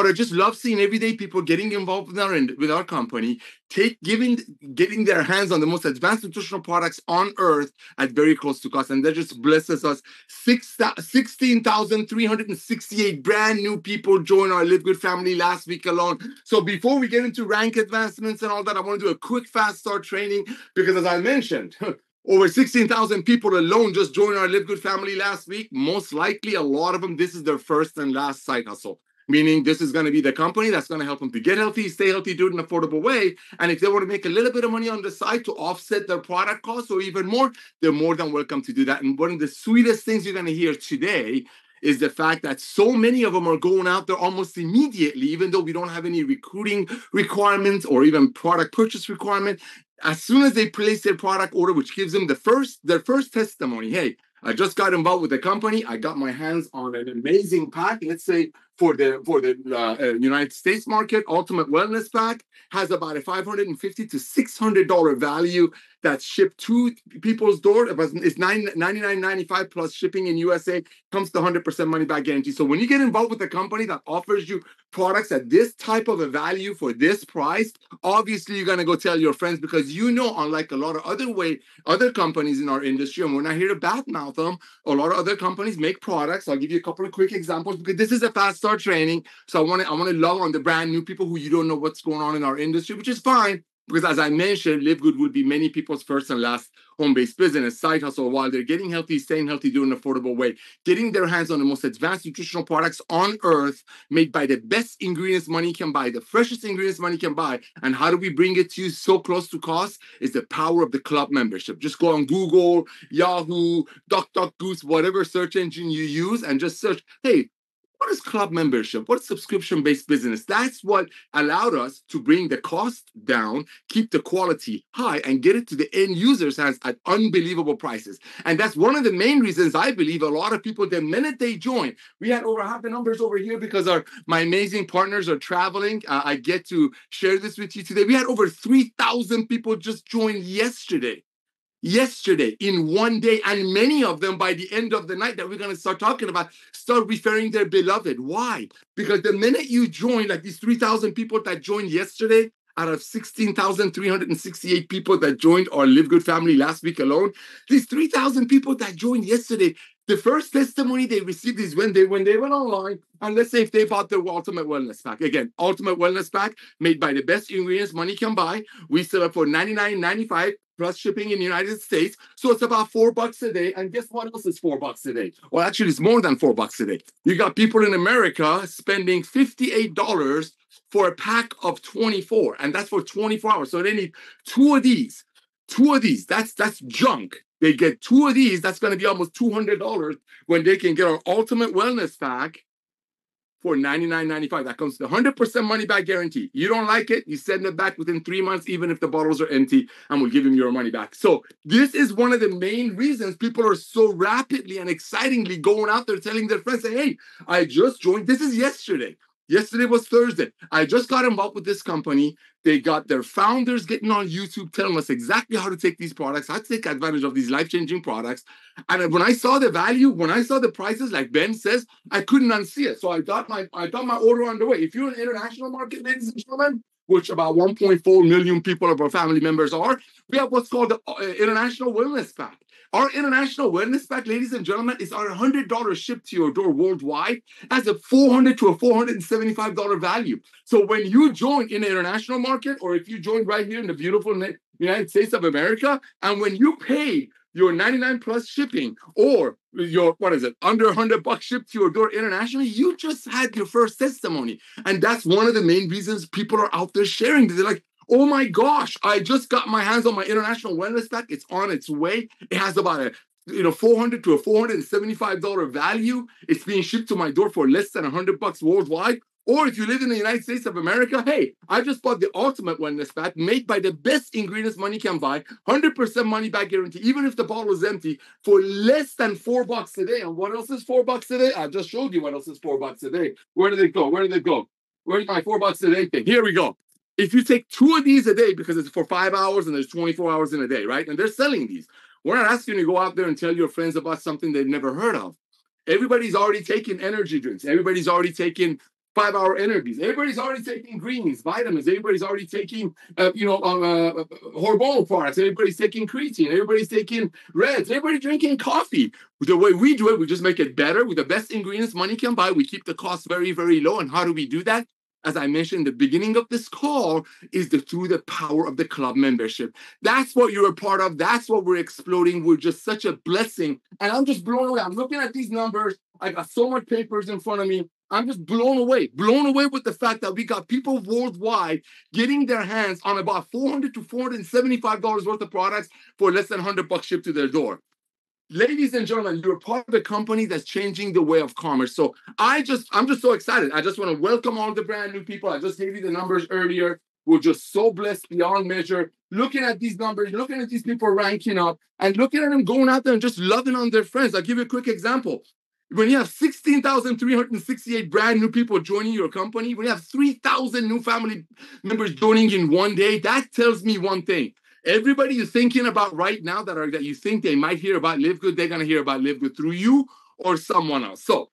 but I just love seeing everyday people getting involved with our with our company, take giving getting their hands on the most advanced nutritional products on earth at very close to cost. And that just blesses us. 16,368 brand new people joined our Live Good family last week alone. So before we get into rank advancements and all that, I want to do a quick fast start training because as I mentioned, over 16,000 people alone just joined our Live Good family last week. Most likely, a lot of them, this is their first and last side hustle meaning this is going to be the company that's going to help them to get healthy, stay healthy, do it in an affordable way. And if they want to make a little bit of money on the side to offset their product costs or even more, they're more than welcome to do that. And one of the sweetest things you're going to hear today is the fact that so many of them are going out there almost immediately, even though we don't have any recruiting requirements or even product purchase requirement. As soon as they place their product order, which gives them the first their first testimony, hey, I just got involved with the company. I got my hands on an amazing pack. Let's say for the for the uh, uh, United States market, Ultimate Wellness Pack has about a 550 to 600 dollar value that's shipped to people's door. It's 99.95 plus shipping in USA comes to 100% money back guarantee. So when you get involved with a company that offers you products at this type of a value for this price, obviously you're gonna go tell your friends because you know, unlike a lot of other way other companies in our industry, and we're not here to badmouth them. A lot of other companies make products. I'll give you a couple of quick examples because this is a fast start training. So I want to I want to love on the brand new people who you don't know what's going on in our industry, which is fine because as I mentioned, Live Good will be many people's first and last home-based business, side hustle, while they're getting healthy, staying healthy, doing an affordable way, getting their hands on the most advanced nutritional products on earth, made by the best ingredients money can buy, the freshest ingredients money can buy. And how do we bring it to you so close to cost? Is the power of the club membership. Just go on Google, Yahoo, DuckDuckGoose, whatever search engine you use, and just search, hey, what is club membership? What is subscription based business? That's what allowed us to bring the cost down, keep the quality high, and get it to the end users' hands at unbelievable prices. And that's one of the main reasons I believe a lot of people, the minute they join, we had over half the numbers over here because our my amazing partners are traveling. Uh, I get to share this with you today. We had over 3,000 people just join yesterday yesterday in one day and many of them by the end of the night that we're going to start talking about start referring their beloved. Why? Because the minute you join like these 3000 people that joined yesterday out of 16,368 people that joined our Live Good family last week alone, these 3,000 people that joined yesterday, the first testimony they received is when they when they went online and let's say if they bought their ultimate wellness pack. Again ultimate wellness pack made by the best ingredients money can buy. We sell it for 99.95 plus shipping in the united states. So it's about four bucks a day. And guess what else is four bucks a day? Well actually it's more than four bucks a day. You got people in america spending 58 dollars for a pack of 24 and that's for 24 hours. So they need two of these. Two of these. That's that's junk. They get two of these, that's going to be almost $200 when they can get our ultimate wellness pack for $99.95. That comes to 100% money back guarantee. You don't like it, you send it back within three months, even if the bottles are empty, and we'll give them your money back. So, this is one of the main reasons people are so rapidly and excitingly going out there telling their friends, hey, I just joined. This is yesterday. Yesterday was Thursday. I just got involved with this company. They got their founders getting on YouTube telling us exactly how to take these products, how to take advantage of these life changing products. And when I saw the value, when I saw the prices, like Ben says, I couldn't unsee it. So I got my I got my order underway. If you're an international market, ladies and gentlemen, which about 1.4 million people of our family members are, we have what's called the uh, International Wellness Pack. Our international wellness pack, ladies and gentlemen, is our $100 shipped to your door worldwide. As a $400 to a $475 value. So when you join in the international market, or if you join right here in the beautiful United States of America, and when you pay your 99 plus shipping or your what is it under 100 bucks shipped to your door internationally you just had your first testimony. And that's one of the main reasons people are out there sharing. They're like Oh my gosh, I just got my hands on my international wellness pack. It's on its way. It has about a you know 400 to a 475 dollar value. It's being shipped to my door for less than 100 bucks worldwide. Or if you live in the United States of America, hey, I just bought the ultimate wellness pack made by the best ingredients money can buy, 100% money back guarantee, even if the bottle is empty, for less than four bucks a day. And what else is four bucks a day? I just showed you what else is four bucks a day. Where did they go? Where did they go? Where's my four bucks a day thing? Here we go. If you take two of these a day, because it's for five hours and there's 24 hours in a day, right? And they're selling these. We're not asking you to go out there and tell your friends about something they've never heard of. Everybody's already taking energy drinks. Everybody's already taking five hour energies. Everybody's already taking greens, vitamins. Everybody's already taking, uh, you know, uh, uh, hormonal products. Everybody's taking creatine. Everybody's taking reds. Everybody drinking coffee. The way we do it, we just make it better with the best ingredients money can buy. We keep the cost very, very low. And how do we do that? As I mentioned in the beginning of this call, is the through the power of the club membership. That's what you're a part of. That's what we're exploding. We're just such a blessing. And I'm just blown away. I'm looking at these numbers. I got so much papers in front of me. I'm just blown away, blown away with the fact that we got people worldwide getting their hands on about 400 to 475 dollars worth of products for less than 100 bucks shipped to their door. Ladies and gentlemen, you're part of a company that's changing the way of commerce. So I just, I'm just so excited. I just want to welcome all the brand new people. I just gave you the numbers earlier. We're just so blessed beyond measure. Looking at these numbers, looking at these people ranking up, and looking at them going out there and just loving on their friends. I'll give you a quick example when you have 16,368 brand new people joining your company, when you have 3,000 new family members joining in one day, that tells me one thing. Everybody you're thinking about right now that are that you think they might hear about Live Good, they're gonna hear about Live Good through you or someone else. So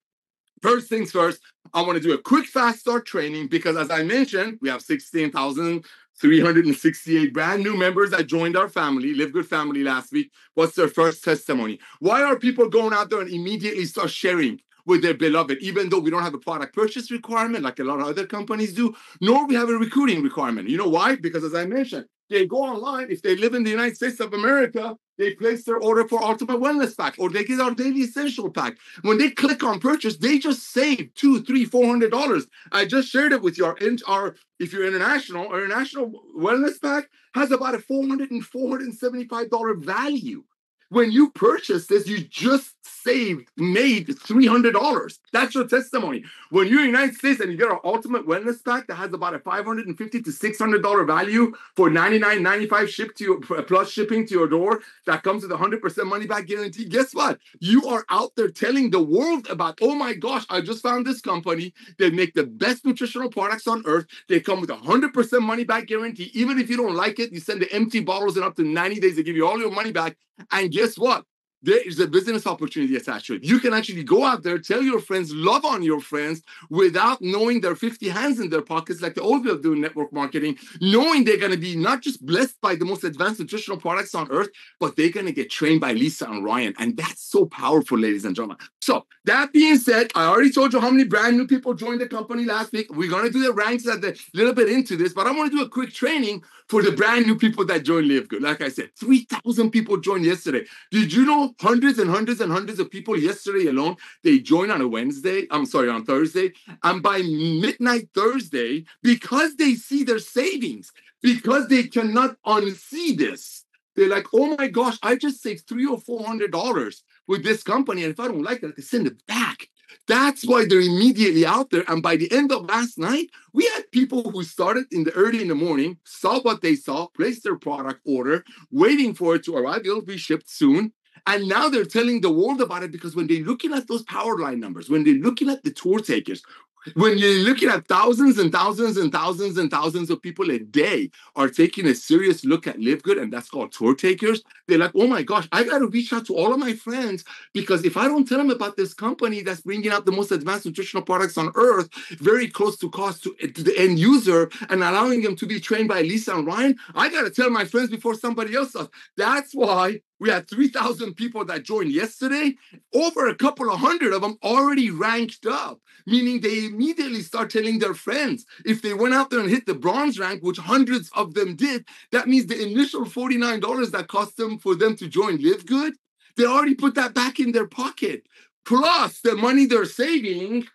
First things first, I want to do a quick fast start training because, as I mentioned, we have 16,000 368 brand new members that joined our family, Live Good Family last week. What's their first testimony? Why are people going out there and immediately start sharing with their beloved, even though we don't have a product purchase requirement like a lot of other companies do, nor we have a recruiting requirement. You know why? Because as I mentioned, they go online. If they live in the United States of America, they place their order for Ultimate Wellness Pack or they get our Daily Essential Pack. When they click on purchase, they just save two, three, four hundred dollars. I just shared it with you. Our, our if you're international, our international wellness pack has about a 400 and 475 dollar value. When you purchase this, you just saved, made $300. That's your testimony. When you're in the United States and you get our ultimate wellness pack that has about a $550 to $600 value for $99.95 shipped to you, uh, plus shipping to your door, that comes with a 100% money back guarantee. Guess what? You are out there telling the world about, oh my gosh, I just found this company. They make the best nutritional products on earth. They come with a 100% money back guarantee. Even if you don't like it, you send the empty bottles in up to 90 days. They give you all your money back. And guess what? there is a business opportunity attached to it. You can actually go out there, tell your friends, love on your friends without knowing their 50 hands in their pockets, like the old of doing network marketing, knowing they're going to be not just blessed by the most advanced nutritional products on earth, but they're going to get trained by Lisa and Ryan. And that's so powerful, ladies and gentlemen. So, that being said, I already told you how many brand new people joined the company last week. We're going to do the ranks at little bit into this, but I want to do a quick training for the brand new people that joined Live Good. Like I said, 3,000 people joined yesterday. Did you know hundreds and hundreds and hundreds of people yesterday alone, they joined on a Wednesday, I'm sorry, on Thursday. And by midnight Thursday, because they see their savings, because they cannot unsee this, they're like, oh my gosh, I just saved three or four hundred dollars with this company. And if I don't like it, I can send it back. That's why they're immediately out there. And by the end of last night, we had people who started in the early in the morning, saw what they saw, placed their product order, waiting for it to arrive. It'll be shipped soon. And now they're telling the world about it because when they're looking at those power line numbers, when they're looking at the tour takers, when you're looking at thousands and thousands and thousands and thousands of people a day are taking a serious look at Live Good, and that's called tour takers, they're like, oh my gosh, I got to reach out to all of my friends because if I don't tell them about this company that's bringing out the most advanced nutritional products on earth, very close to cost to, to the end user, and allowing them to be trained by Lisa and Ryan, I got to tell my friends before somebody else does. That's why we had 3,000 people that joined yesterday. Over a couple of hundred of them already ranked up, meaning they immediately start telling their friends. If they went out there and hit the bronze rank, which hundreds of them did, that means the initial $49 that cost them for them to join Live Good, they already put that back in their pocket. Plus the money they're saving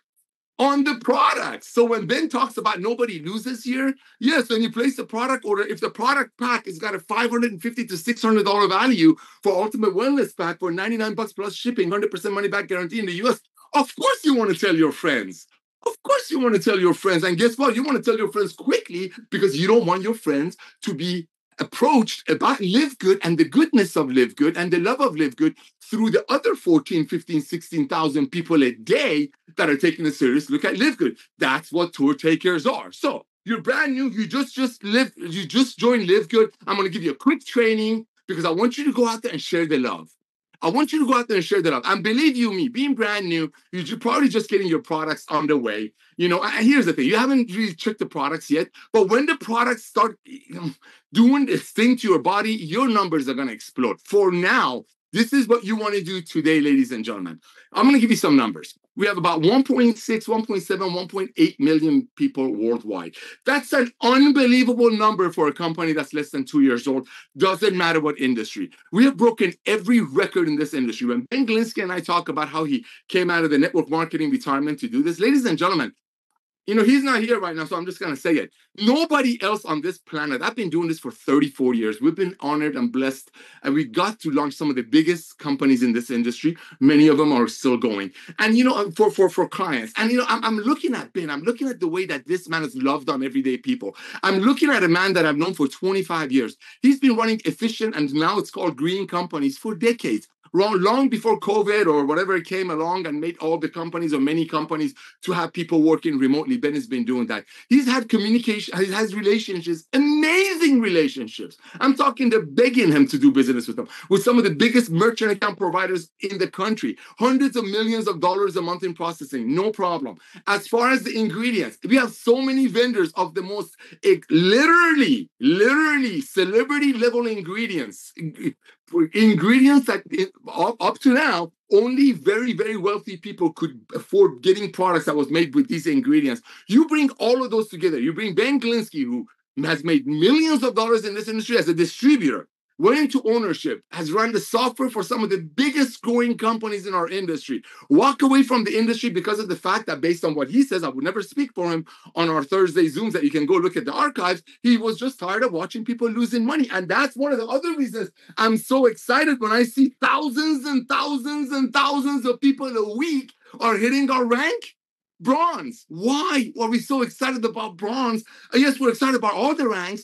on the product. So when Ben talks about nobody loses here, yes, when you place the product order, if the product pack has got a 550 to $600 value for Ultimate Wellness Pack for 99 bucks plus shipping, 100% money back guarantee in the US, of course you want to tell your friends. Of course you want to tell your friends. And guess what? You want to tell your friends quickly because you don't want your friends to be approached about live good and the goodness of live good and the love of live good through the other 14 15 16,000 people a day that are taking a serious look at live good. That's what tour takers are. So you're brand new. You just just live you just joined live good. I'm going to give you a quick training because i want you to go out there and share the love I want you to go out there and share that out. And believe you me, being brand new, you're probably just getting your products underway. You know, and here's the thing: you haven't really checked the products yet, but when the products start doing this thing to your body, your numbers are going to explode. For now, this is what you want to do today, ladies and gentlemen. I'm going to give you some numbers. We have about 1.6, 1.7, 1.8 million people worldwide. That's an unbelievable number for a company that's less than two years old. Doesn't matter what industry. We have broken every record in this industry. When Ben Glinsky and I talk about how he came out of the network marketing retirement to do this, ladies and gentlemen, you know, he's not here right now, so I'm just going to say it. Nobody else on this planet, I've been doing this for 34 years. We've been honored and blessed, and we got to launch some of the biggest companies in this industry. Many of them are still going. And, you know, for, for, for clients. And, you know, I'm, I'm looking at Ben, I'm looking at the way that this man is loved on everyday people. I'm looking at a man that I've known for 25 years. He's been running efficient, and now it's called green companies for decades long, long before COVID or whatever came along and made all the companies or many companies to have people working remotely. Ben has been doing that. He's had communication, he has relationships, amazing relationships. I'm talking to begging him to do business with them, with some of the biggest merchant account providers in the country, hundreds of millions of dollars a month in processing, no problem. As far as the ingredients, we have so many vendors of the most eh, literally, literally celebrity level ingredients ingredients that up to now only very very wealthy people could afford getting products that was made with these ingredients. You bring all of those together. You bring ben glinsky who has made millions of dollars in this industry as a distributor went into ownership, has run the software for some of the biggest growing companies in our industry, walk away from the industry because of the fact that, based on what he says, I would never speak for him on our Thursday Zooms that you can go look at the archives. He was just tired of watching people losing money. And that's one of the other reasons I'm so excited when I see thousands and thousands and thousands of people a week are hitting our rank bronze. Why are we so excited about bronze? Yes, we're excited about all the ranks,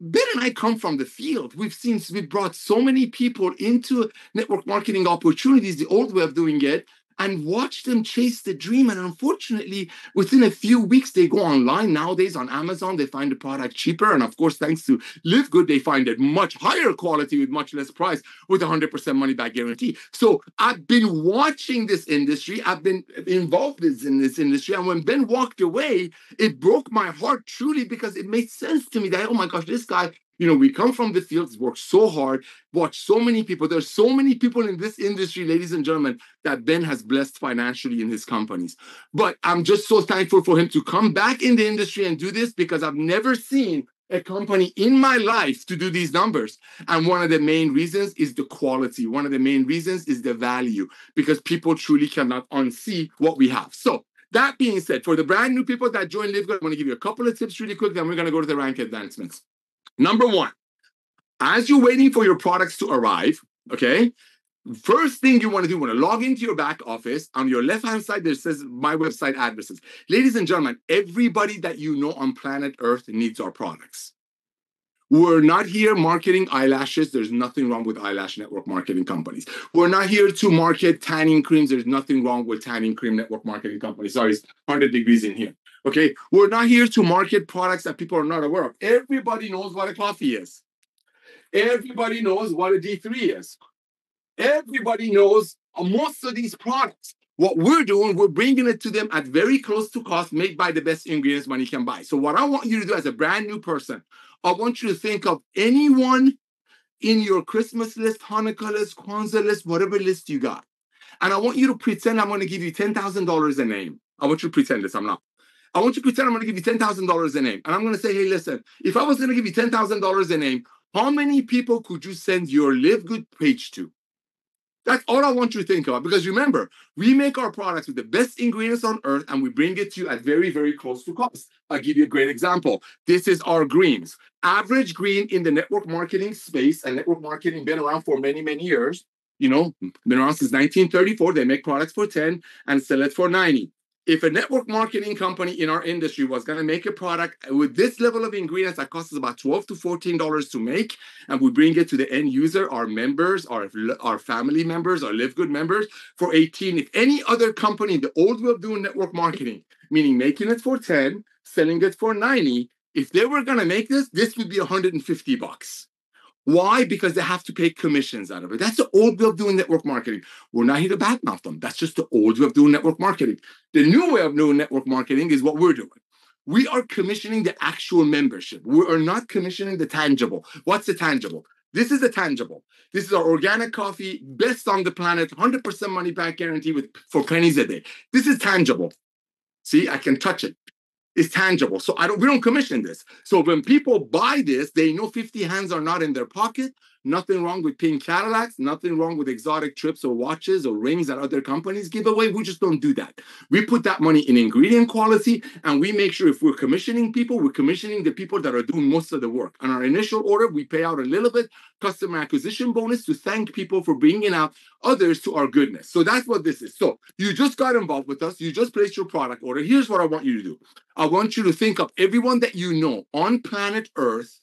Ben and I come from the field. We've seen, we brought so many people into network marketing opportunities, the old way of doing it, and watch them chase the dream. And unfortunately, within a few weeks, they go online nowadays on Amazon. They find the product cheaper. And of course, thanks to Live Good, they find it much higher quality with much less price with 100% money back guarantee. So I've been watching this industry. I've been involved in this industry. And when Ben walked away, it broke my heart truly because it made sense to me that, oh my gosh, this guy you know, we come from the fields, work so hard, watch so many people. There's so many people in this industry, ladies and gentlemen, that Ben has blessed financially in his companies. But I'm just so thankful for him to come back in the industry and do this because I've never seen a company in my life to do these numbers. And one of the main reasons is the quality. One of the main reasons is the value because people truly cannot unsee what we have. So that being said, for the brand new people that join LiveGood, I'm going to give you a couple of tips really quick, then we're going to go to the rank advancements. Number one, as you're waiting for your products to arrive, okay, first thing you want to do, you want to log into your back office. On your left hand side, there says my website addresses. Ladies and gentlemen, everybody that you know on planet Earth needs our products. We're not here marketing eyelashes. There's nothing wrong with eyelash network marketing companies. We're not here to market tanning creams. There's nothing wrong with tanning cream network marketing companies. Sorry, it's 100 degrees in here. Okay, we're not here to market products that people are not aware of. Everybody knows what a coffee is. Everybody knows what a D3 is. Everybody knows most of these products. What we're doing, we're bringing it to them at very close to cost, made by the best ingredients money can buy. So, what I want you to do as a brand new person, I want you to think of anyone in your Christmas list, Hanukkah list, Kwanzaa list, whatever list you got. And I want you to pretend I'm going to give you $10,000 a name. I want you to pretend this, I'm not. I want you to pretend I'm going to give you $10,000 a name. And I'm going to say, hey, listen, if I was going to give you $10,000 a name, how many people could you send your Live Good page to? That's all I want you to think about. Because remember, we make our products with the best ingredients on earth and we bring it to you at very, very close to cost. I'll give you a great example. This is our greens. Average green in the network marketing space, and network marketing been around for many, many years. You know, been around since 1934. They make products for 10 and sell it for 90 if a network marketing company in our industry was going to make a product with this level of ingredients that costs about 12 to 14 dollars to make and we bring it to the end user our members our, our family members our live good members for 18 if any other company the old way of doing network marketing meaning making it for 10 selling it for 90 if they were going to make this this would be 150 bucks Why? Because they have to pay commissions out of it. That's the old way of doing network marketing. We're not here to badmouth them. That's just the old way of doing network marketing. The new way of doing network marketing is what we're doing. We are commissioning the actual membership. We are not commissioning the tangible. What's the tangible? This is the tangible. This is our organic coffee, best on the planet, 100% money back guarantee with for pennies a day. This is tangible. See, I can touch it. It's tangible. So I don't we don't commission this. So when people buy this, they know 50 hands are not in their pocket. Nothing wrong with pink Cadillacs, nothing wrong with exotic trips or watches or rings that other companies give away. We just don't do that. We put that money in ingredient quality and we make sure if we're commissioning people, we're commissioning the people that are doing most of the work. On our initial order, we pay out a little bit customer acquisition bonus to thank people for bringing out others to our goodness. So that's what this is. So you just got involved with us. You just placed your product order. Here's what I want you to do. I want you to think of everyone that you know on planet Earth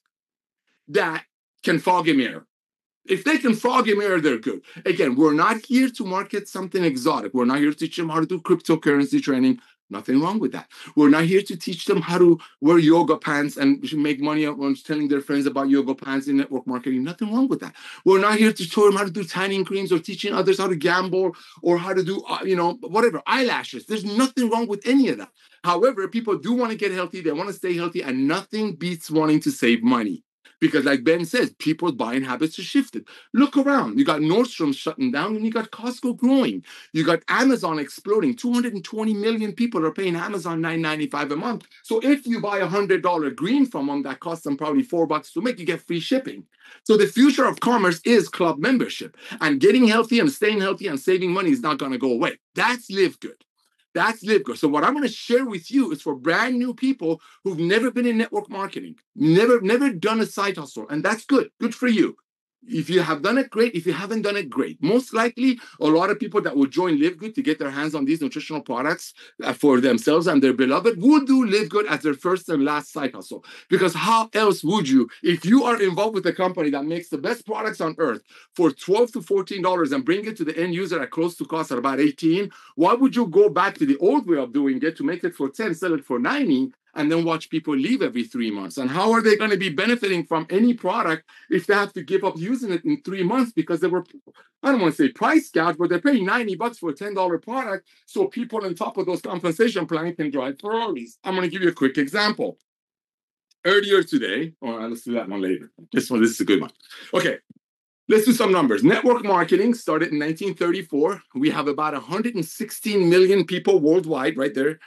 that can fog a mirror. If they can fog a mirror, they're good. Again, we're not here to market something exotic. We're not here to teach them how to do cryptocurrency training. Nothing wrong with that. We're not here to teach them how to wear yoga pants and make money on telling their friends about yoga pants in network marketing. Nothing wrong with that. We're not here to show them how to do tanning creams or teaching others how to gamble or how to do, uh, you know, whatever, eyelashes. There's nothing wrong with any of that. However, people do want to get healthy. They want to stay healthy, and nothing beats wanting to save money. Because, like Ben says, people's buying habits are shifted. Look around. You got Nordstrom shutting down, and you got Costco growing. You got Amazon exploding. 220 million people are paying Amazon 9.95 a month. So if you buy a hundred dollar green from them, that costs them probably four bucks to make. You get free shipping. So the future of commerce is club membership, and getting healthy and staying healthy and saving money is not going to go away. That's live good. That's LiveGood. So what I'm going to share with you is for brand new people who've never been in network marketing, never, never done a side hustle. And that's good. Good for you. If you have done it, great. If you haven't done it, great. Most likely, a lot of people that will join Live Good to get their hands on these nutritional products uh, for themselves and their beloved will do Live Good as their first and last side hustle. Because how else would you, if you are involved with a company that makes the best products on earth for 12 to 14 dollars and bring it to the end user at close to cost at about 18, why would you go back to the old way of doing it to make it for 10, sell it for 90, and then watch people leave every three months. And how are they going to be benefiting from any product if they have to give up using it in three months because they were, I don't want to say price gouged, but they're paying 90 bucks for a $10 product. So people on top of those compensation plans can drive Ferraris. I'm going to give you a quick example. Earlier today, or let's do that one later. This one, this is a good one. Okay, Let's do some numbers. Network marketing started in 1934. We have about 116 million people worldwide, right there.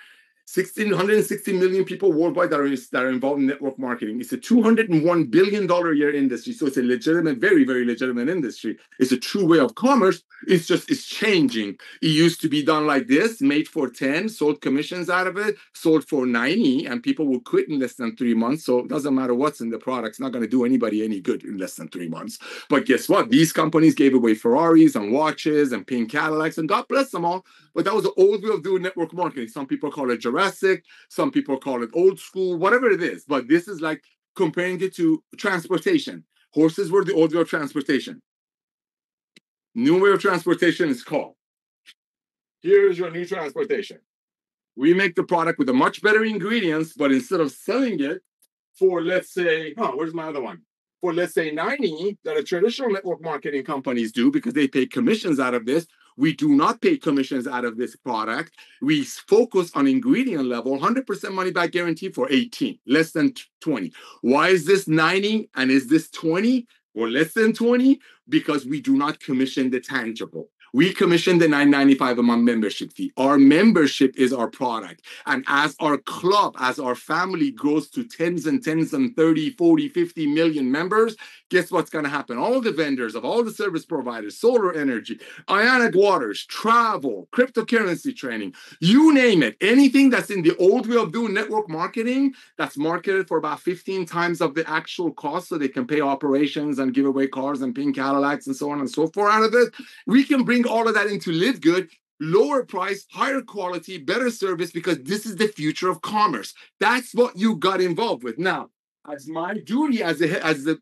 160 million people worldwide that are, that are involved in network marketing. It's a $201 billion a year industry. So it's a legitimate, very, very legitimate industry. It's a true way of commerce. It's just, it's changing. It used to be done like this, made for 10, sold commissions out of it, sold for 90, and people will quit in less than three months. So it doesn't matter what's in the product. It's not going to do anybody any good in less than three months. But guess what? These companies gave away Ferraris and watches and pink Cadillacs, and God bless them all. But that was the old way of doing network marketing. Some people call it Jurassic, some people call it old school, whatever it is. But this is like comparing it to transportation. Horses were the old way of transportation. New way of transportation is called. Here's your new transportation. We make the product with a much better ingredients, but instead of selling it for, let's say, oh, where's my other one? For let's say 90 that a traditional network marketing companies do because they pay commissions out of this, we do not pay commissions out of this product. We focus on ingredient level, 100% money back guarantee for 18, less than 20. Why is this 90 and is this 20 or less than 20? Because we do not commission the tangible. We commission the 995 a month membership fee. Our membership is our product. And as our club, as our family grows to tens and tens and 30, 40, 50 million members, guess what's going to happen? All the vendors of all the service providers, solar energy, ionic waters, travel, cryptocurrency training, you name it, anything that's in the old way of doing network marketing that's marketed for about 15 times of the actual cost so they can pay operations and give away cars and pink Cadillacs and so on and so forth out of it, we can bring all of that into Live Good lower price, higher quality, better service because this is the future of commerce. That's what you got involved with. Now, as my duty as a as the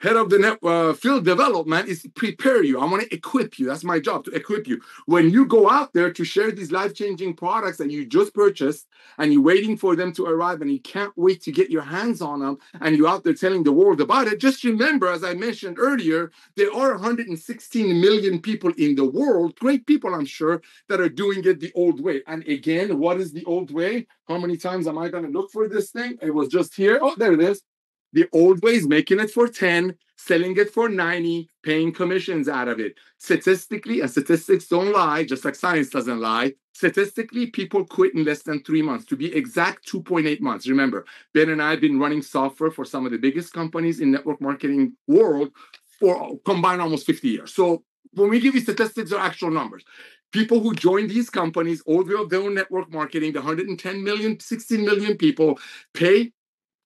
head of the net, uh, field development is prepare you. I want to equip you. That's my job to equip you. When you go out there to share these life changing products that you just purchased and you're waiting for them to arrive and you can't wait to get your hands on them and you're out there telling the world about it, just remember, as I mentioned earlier, there are 116 million people in the world, great people, I'm sure, that are doing it the old way. And again, what is the old way? How many times am I going to look for this thing? It was just here. Oh, there it is. The old ways, making it for 10, selling it for 90, paying commissions out of it. Statistically, and statistics don't lie, just like science doesn't lie. Statistically, people quit in less than three months. To be exact, 2.8 months. Remember, Ben and I have been running software for some of the biggest companies in network marketing world for uh, combined almost 50 years. So when we give you statistics or actual numbers, people who join these companies, all their own network marketing, the 110 million, 16 million people pay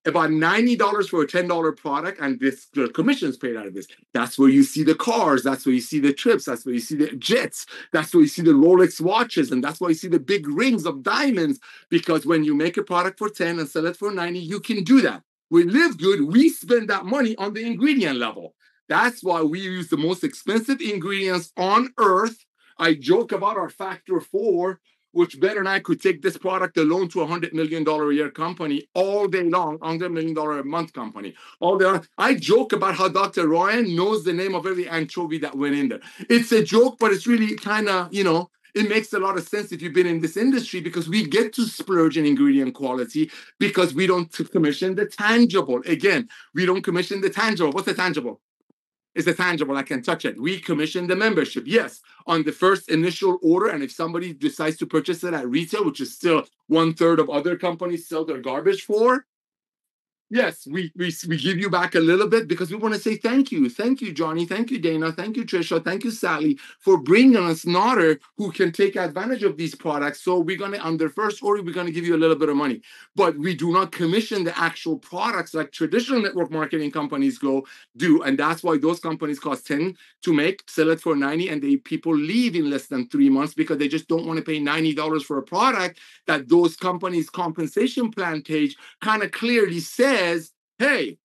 about $90 for a $10 product and this the commissions paid out of this. That's where you see the cars, that's where you see the trips, that's where you see the jets, that's where you see the Rolex watches, and that's why you see the big rings of diamonds. Because when you make a product for 10 and sell it for 90, you can do that. We live good, we spend that money on the ingredient level. That's why we use the most expensive ingredients on earth. I joke about our factor four which Ben and I could take this product alone to a hundred million dollar a year company all day long, hundred million dollar a month company. All day. I joke about how Dr. Ryan knows the name of every anchovy that went in there. It's a joke, but it's really kind of you know it makes a lot of sense if you've been in this industry because we get to splurge in ingredient quality because we don't commission the tangible. Again, we don't commission the tangible. What's the tangible? Is a tangible. I can touch it. We commission the membership, yes, on the first initial order. And if somebody decides to purchase it at retail, which is still one third of other companies sell their garbage for, Yes, we, we we give you back a little bit because we want to say thank you. Thank you, Johnny. Thank you, Dana. Thank you, Trisha. Thank you, Sally, for bringing us Notter who can take advantage of these products. So we're going to, on their first order, we're going to give you a little bit of money. But we do not commission the actual products like traditional network marketing companies go do. And that's why those companies cost 10 to make, sell it for 90, and they people leave in less than three months because they just don't want to pay $90 for a product that those companies' compensation plan page kind of clearly says says, hey,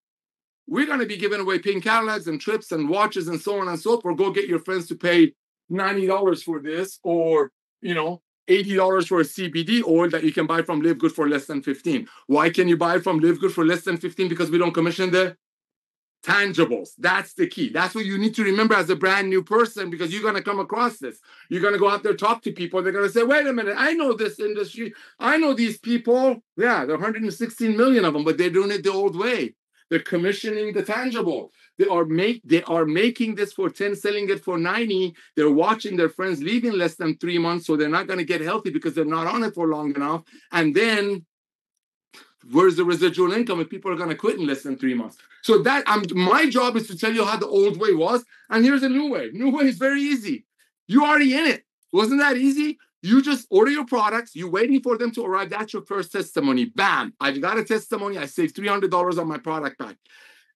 we're going to be giving away pink Cadillacs and trips and watches and so on and so forth. Go get your friends to pay $90 for this or, you know, $80 for a CBD oil that you can buy from Live Good for less than 15. Why can you buy from Live Good for less than 15? Because we don't commission the tangibles. That's the key. That's what you need to remember as a brand new person because you're going to come across this. You're going to go out there, talk to people. They're going to say, wait a minute, I know this industry. I know these people. Yeah, there are 116 million of them, but they're doing it the old way. They're commissioning the tangible. They are make they are making this for 10, selling it for 90. They're watching their friends leave in less than three months, so they're not going to get healthy because they're not on it for long enough. And then where's the residual income if people are going to quit in less than three months? So that I'm my job is to tell you how the old way was, and here's a new way. New way is very easy. You already in it. Wasn't that easy? You just order your products, you're waiting for them to arrive. That's your first testimony. Bam. I've got a testimony. I saved $300 on my product pack.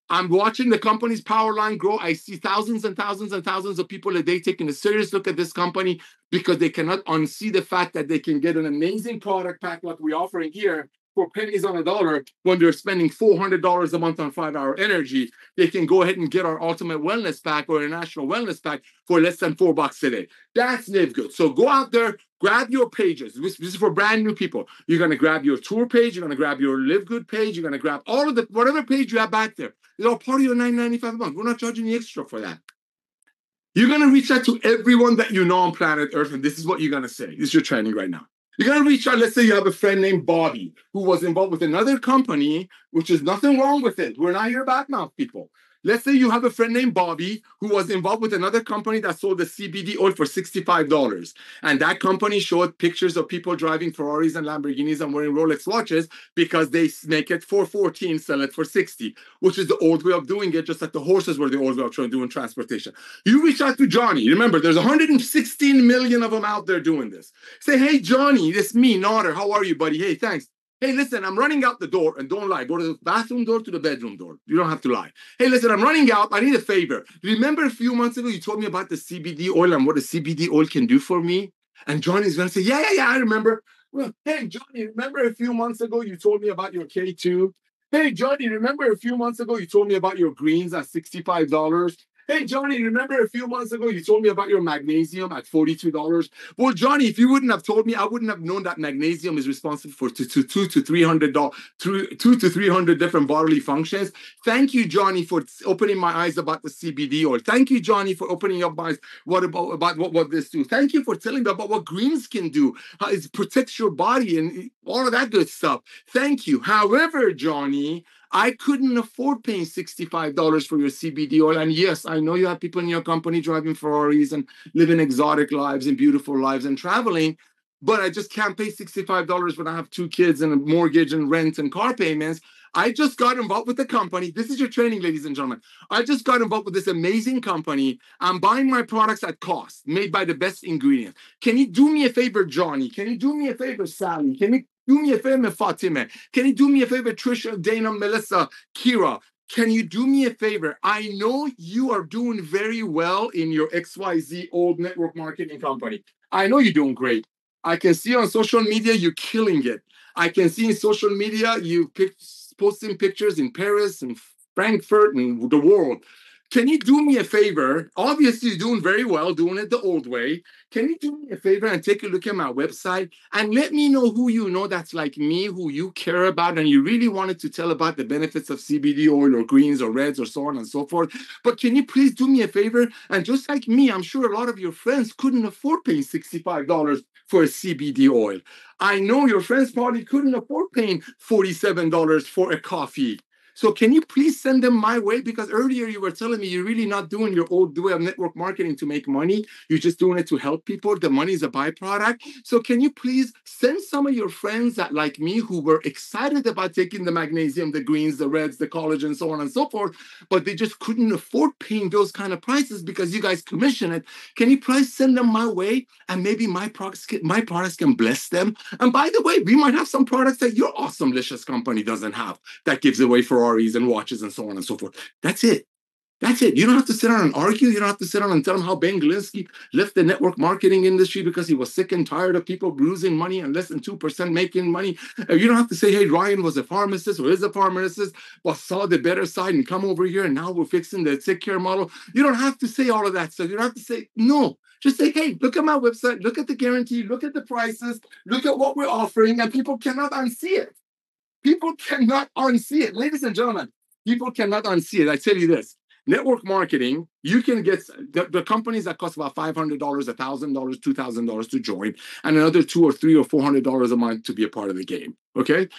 I'm watching the company's power line grow. I see thousands and thousands and thousands of people a day taking a serious look at this company because they cannot unsee the fact that they can get an amazing product pack like we're offering here for pennies on a dollar when they're spending $400 a month on five hour energy. They can go ahead and get our ultimate wellness pack or a national wellness pack for less than four bucks a day. That's live good. So go out there, grab your pages. This, this is for brand new people. You're going to grab your tour page. You're going to grab your live good page. You're going to grab all of the, whatever page you have back there. It's all part of your $9.95 a month. We're not charging you extra for that. You're going to reach out to everyone that you know on planet Earth, and this is what you're going to say. This is your training right now. You're going to reach out. Let's say you have a friend named Bobby who was involved with another company, which is nothing wrong with it. We're not here bad mouth people. Let's say you have a friend named Bobby who was involved with another company that sold the CBD oil for $65. And that company showed pictures of people driving Ferraris and Lamborghinis and wearing Rolex watches because they make it for 14, sell it for 60, which is the old way of doing it, just like the horses were the old way of doing transportation. You reach out to Johnny. Remember, there's 116 million of them out there doing this. Say, hey, Johnny, this me, Notter. How are you, buddy? Hey, thanks. Hey, listen, I'm running out the door, and don't lie. Go to the bathroom door to the bedroom door. You don't have to lie. Hey, listen, I'm running out. I need a favor. Remember a few months ago you told me about the CBD oil and what the CBD oil can do for me? And Johnny's gonna say, Yeah, yeah, yeah, I remember. Well, hey, Johnny, remember a few months ago you told me about your K2? Hey, Johnny, remember a few months ago you told me about your greens at $65? Hey, Johnny, remember a few months ago you told me about your magnesium at $42? Well, Johnny, if you wouldn't have told me, I wouldn't have known that magnesium is responsible for two to two to three hundred dollars, two to three hundred different bodily functions. Thank you, Johnny, for opening my eyes about the CBD oil. Thank you, Johnny, for opening up my eyes. What about about what, what this do? Thank you for telling me about what greens can do. How it protects your body and all of that good stuff. Thank you. However, Johnny, I couldn't afford paying $65 for your CBD oil. And yes, I know you have people in your company driving Ferraris and living exotic lives and beautiful lives and traveling, but I just can't pay $65 when I have two kids and a mortgage and rent and car payments. I just got involved with the company. This is your training, ladies and gentlemen. I just got involved with this amazing company. I'm buying my products at cost, made by the best ingredients. Can you do me a favor, Johnny? Can you do me a favor, Sally? Can you do me a favor, Fatima. Can you do me a favor, Trisha, Dana, Melissa, Kira? Can you do me a favor? I know you are doing very well in your XYZ old network marketing company. I know you're doing great. I can see on social media you're killing it. I can see in social media you pic- posting pictures in Paris and Frankfurt and the world. Can you do me a favor? Obviously, you're doing very well, doing it the old way. Can you do me a favor and take a look at my website and let me know who you know that's like me, who you care about, and you really wanted to tell about the benefits of CBD oil or greens or reds or so on and so forth. But can you please do me a favor? And just like me, I'm sure a lot of your friends couldn't afford paying $65 for a CBD oil. I know your friends probably couldn't afford paying $47 for a coffee. So can you please send them my way? Because earlier you were telling me you're really not doing your old way of network marketing to make money. You're just doing it to help people. The money is a byproduct. So can you please send some of your friends that like me who were excited about taking the magnesium, the greens, the reds, the collagen, so on and so forth, but they just couldn't afford paying those kind of prices because you guys commission it. Can you please send them my way? And maybe my products can, my products can bless them. And by the way, we might have some products that your awesome licious company doesn't have that gives away for Ferraris and watches and so on and so forth. That's it. That's it. You don't have to sit down and argue. You don't have to sit down and tell them how Ben Glinsky left the network marketing industry because he was sick and tired of people losing money and less than 2% making money. You don't have to say, hey, Ryan was a pharmacist or is a pharmacist, but saw the better side and come over here and now we're fixing the sick care model. You don't have to say all of that stuff. You don't have to say, no. Just say, hey, look at my website, look at the guarantee, look at the prices, look at what we're offering, and people cannot unsee it. People cannot unsee it. Ladies and gentlemen, people cannot unsee it. I tell you this network marketing, you can get the, the companies that cost about $500, $1,000, $2,000 to join, and another two or three or $400 a month to be a part of the game. Okay.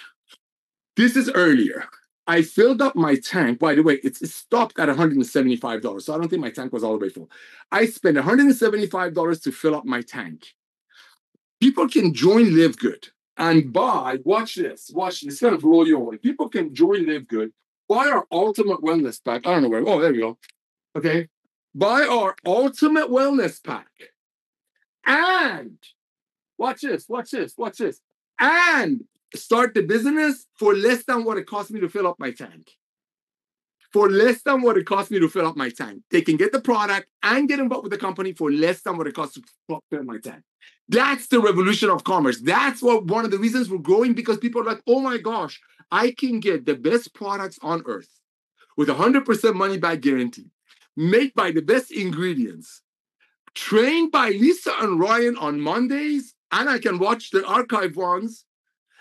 This is earlier. I filled up my tank. By the way, it's, it stopped at $175. So I don't think my tank was all the way full. I spent $175 to fill up my tank. People can join Live Good and buy, watch this, watch this, kind of blow you away. People can join Live Good, buy our ultimate wellness pack. I don't know where, oh, there we go. Okay. Buy our ultimate wellness pack. And watch this, watch this, watch this. And start the business for less than what it cost me to fill up my tank. For less than what it cost me to fill up my tank. They can get the product and get involved with the company for less than what it costs to fill up my tank. That's the revolution of commerce. That's what one of the reasons we're growing because people are like, oh my gosh, I can get the best products on earth with 100% money back guarantee, made by the best ingredients, trained by Lisa and Ryan on Mondays, and I can watch the archive ones.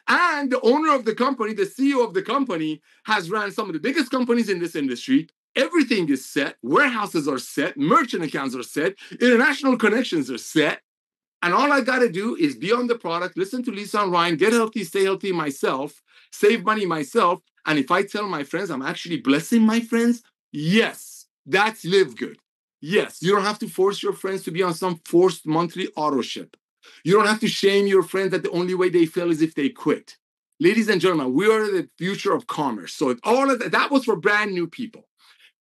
And the owner of the company, the CEO of the company, has ran some of the biggest companies in this industry. Everything is set, warehouses are set, merchant accounts are set, international connections are set. And all I got to do is be on the product, listen to Lisa and Ryan, get healthy, stay healthy myself, save money myself. And if I tell my friends I'm actually blessing my friends, yes, that's live good. Yes, you don't have to force your friends to be on some forced monthly auto ship. You don't have to shame your friends that the only way they fail is if they quit. Ladies and gentlemen, we are the future of commerce. So all of that, that was for brand new people.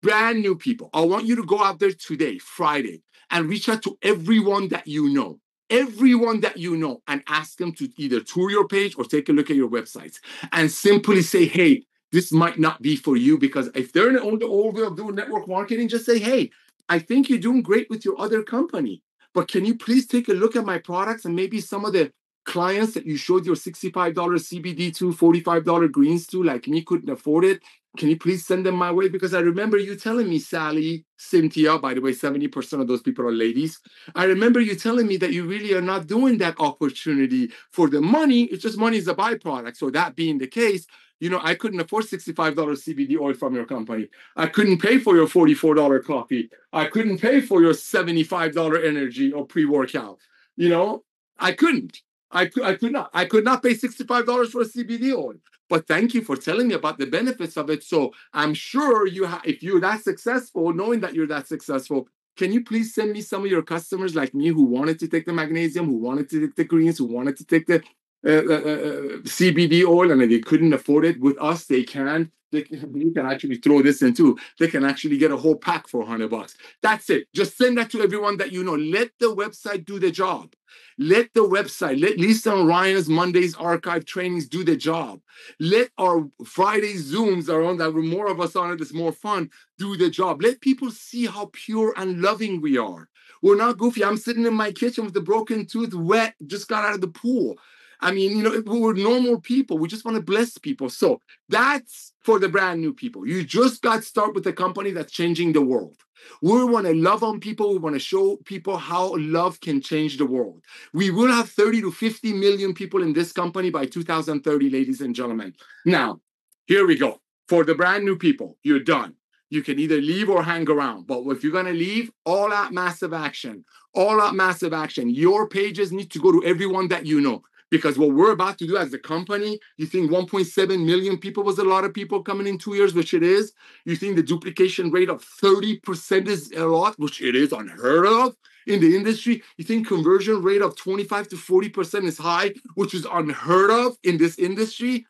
Brand new people. I want you to go out there today, Friday, and reach out to everyone that you know everyone that you know and ask them to either tour your page or take a look at your websites and simply say, hey, this might not be for you because if they're on the old way of doing network marketing, just say, hey, I think you're doing great with your other company, but can you please take a look at my products and maybe some of the clients that you showed your $65 CBD to, $45 greens to, like me, couldn't afford it. Can you please send them my way? Because I remember you telling me, Sally, Cynthia, by the way, 70% of those people are ladies. I remember you telling me that you really are not doing that opportunity for the money. It's just money is a byproduct. So that being the case, you know, I couldn't afford $65 CBD oil from your company. I couldn't pay for your $44 coffee. I couldn't pay for your $75 energy or pre-workout. You know, I couldn't. I could, I could not. I could not pay $65 for a CBD oil. But thank you for telling me about the benefits of it. So I'm sure you have, if you're that successful, knowing that you're that successful, can you please send me some of your customers like me who wanted to take the magnesium, who wanted to take the greens, who wanted to take the uh, uh, uh CBD oil, and they couldn't afford it with us, they can. They can, you can actually throw this in too. They can actually get a whole pack for 100 bucks. That's it. Just send that to everyone that you know. Let the website do the job. Let the website, let Lisa and Ryan's Mondays archive trainings do the job. Let our Friday Zooms are on that more of us on it, it's more fun, do the job. Let people see how pure and loving we are. We're not goofy. I'm sitting in my kitchen with a broken tooth, wet, just got out of the pool. I mean, you know, we're normal people. We just want to bless people. So that's for the brand new people. You just got to start with a company that's changing the world. We want to love on people. We want to show people how love can change the world. We will have 30 to 50 million people in this company by 2030, ladies and gentlemen. Now, here we go. For the brand new people, you're done. You can either leave or hang around. But if you're going to leave, all out massive action. All out massive action. Your pages need to go to everyone that you know. Because what we're about to do as a company, you think 1.7 million people was a lot of people coming in two years, which it is. You think the duplication rate of 30% is a lot, which it is unheard of in the industry. You think conversion rate of 25 to 40% is high, which is unheard of in this industry.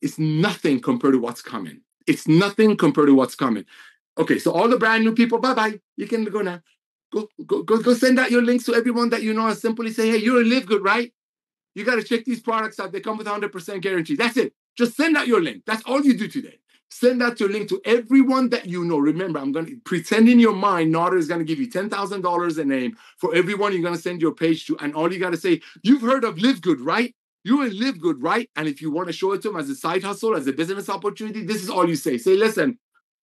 It's nothing compared to what's coming. It's nothing compared to what's coming. Okay, so all the brand new people, bye-bye. You can go now. Go, go, go, go send out your links to everyone that you know and simply say, hey, you're a live good, right? You got to check these products out. They come with 100% guarantee. That's it. Just send out your link. That's all you do today. Send out your link to everyone that you know. Remember, I'm going to pretend in your mind, Nader is going to give you $10,000 a name for everyone you're going to send your page to. And all you got to say, you've heard of Live Good, right? You will live good, right? And if you want to show it to them as a side hustle, as a business opportunity, this is all you say. Say, listen,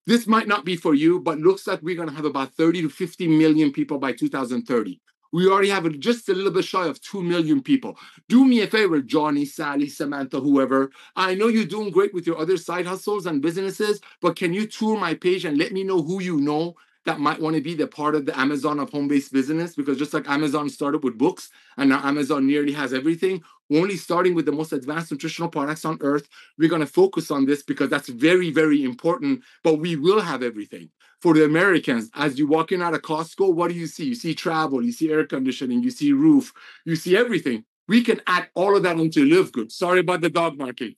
this might not be for you, but looks like we're going to have about 30 to 50 million people by 2030. We already have just a little bit shy of 2 million people. Do me a favor, Johnny, Sally, Samantha, whoever. I know you're doing great with your other side hustles and businesses, but can you tour my page and let me know who you know that might want to be the part of the Amazon of home-based business? Because just like Amazon started with books and now Amazon nearly has everything, we're only starting with the most advanced nutritional products on earth. We're going to focus on this because that's very, very important, but we will have everything for the Americans, as you walk in out of Costco, what do you see? You see travel, you see air conditioning, you see roof, you see everything. We can add all of that into Live Good. Sorry about the dog marking.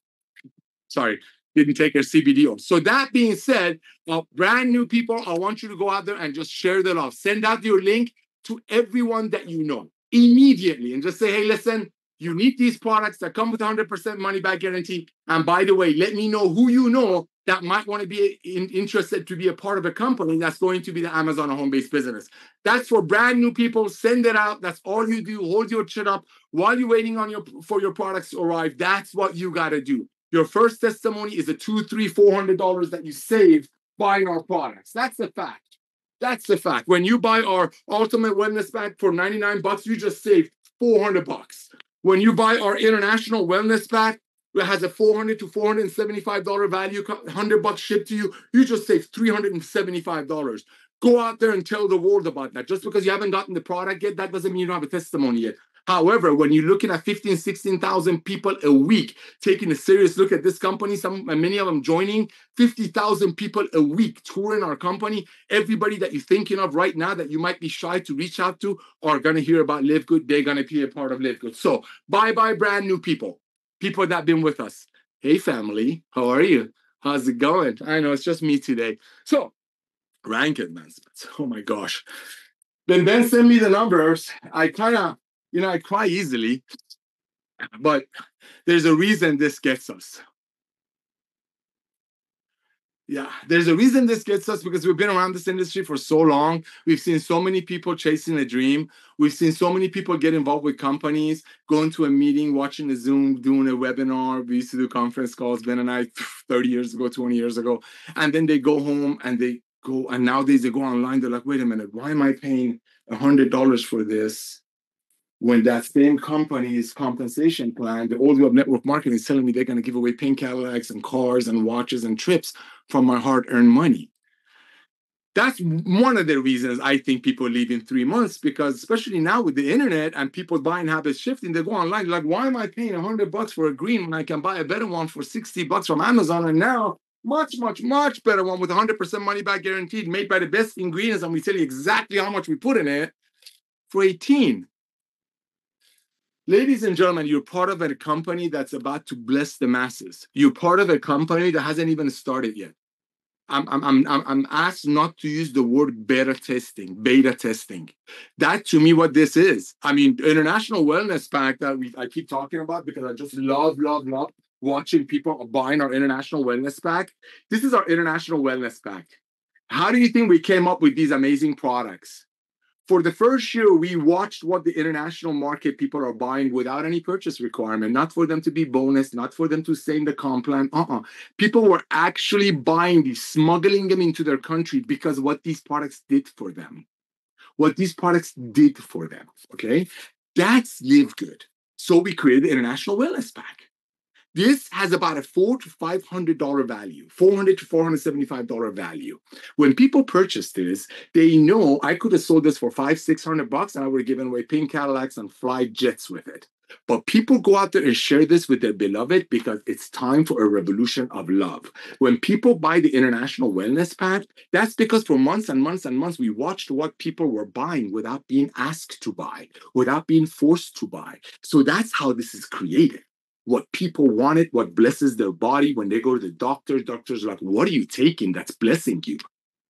Sorry, didn't take our CBD off. So that being said, uh, brand new people, I want you to go out there and just share the love. Send out your link to everyone that you know immediately and just say, hey, listen, you need these products that come with 100% money back guarantee. And by the way, let me know who you know that might want to be in, interested to be a part of a company that's going to be the Amazon home-based business. That's for brand new people. Send it out. That's all you do. Hold your chin up while you're waiting on your for your products to arrive. That's what you got to do. Your first testimony is a two, three, four hundred dollars that you save buying our products. That's the fact. That's the fact. When you buy our ultimate wellness bag for 99 bucks, you just saved 400 bucks. When you buy our international wellness pack, has a 400 to 475 dollar value, 100 bucks shipped to you. You just save 375 dollars. Go out there and tell the world about that. Just because you haven't gotten the product yet, that doesn't mean you don't have a testimony yet. However, when you're looking at 15, 16,000 people a week taking a serious look at this company, some uh, many of them joining, 50,000 people a week touring our company, everybody that you're thinking of right now that you might be shy to reach out to are going to hear about Live Good. They're going to be a part of Live Good. So, bye bye, brand new people, people that been with us. Hey, family, how are you? How's it going? I know it's just me today. So, rank advancements. Oh my gosh. Then Ben send me the numbers. I kind of you know, I cry easily, but there's a reason this gets us. Yeah, there's a reason this gets us because we've been around this industry for so long. We've seen so many people chasing a dream. We've seen so many people get involved with companies, going to a meeting, watching a Zoom, doing a webinar. We used to do conference calls, Ben and I, 30 years ago, 20 years ago. And then they go home and they go, and nowadays they go online. They're like, wait a minute, why am I paying $100 for this? When that same company's compensation plan, the old web network marketing is telling me they're going to give away pink Cadillacs and cars and watches and trips from my hard-earned money. That's one of the reasons I think people leave in three months because especially now with the internet and people buying habits shifting, they go online like, why am I paying hundred bucks for a green when I can buy a better one for 60 bucks from Amazon? And now much, much, much better one with 100% money back guaranteed, made by the best ingredients, and we tell you exactly how much we put in it for 18. Ladies and gentlemen, you're part of a company that's about to bless the masses. You're part of a company that hasn't even started yet. I'm, I'm, I'm, I'm asked not to use the word beta testing, beta testing. That to me, what this is. I mean, International Wellness Pack that we I keep talking about because I just love, love, love watching people buying our International Wellness Pack. This is our International Wellness Pack. How do you think we came up with these amazing products? For the first year, we watched what the international market people are buying without any purchase requirement, not for them to be bonus, not for them to stay in the comp plan. Uh-uh. People were actually buying these, smuggling them into their country because what these products did for them. What these products did for them. Okay. That's live good. So we created the International Wellness Pack. This has about a four to five hundred dollar value, four hundred to four hundred seventy-five dollar value. When people purchase this, they know I could have sold this for five, six hundred bucks, and I would have given away pink Cadillacs and fly jets with it. But people go out there and share this with their beloved because it's time for a revolution of love. When people buy the International Wellness Pack, that's because for months and months and months, we watched what people were buying without being asked to buy, without being forced to buy. So that's how this is created what people wanted, what blesses their body. When they go to the doctor, doctors are like, what are you taking that's blessing you?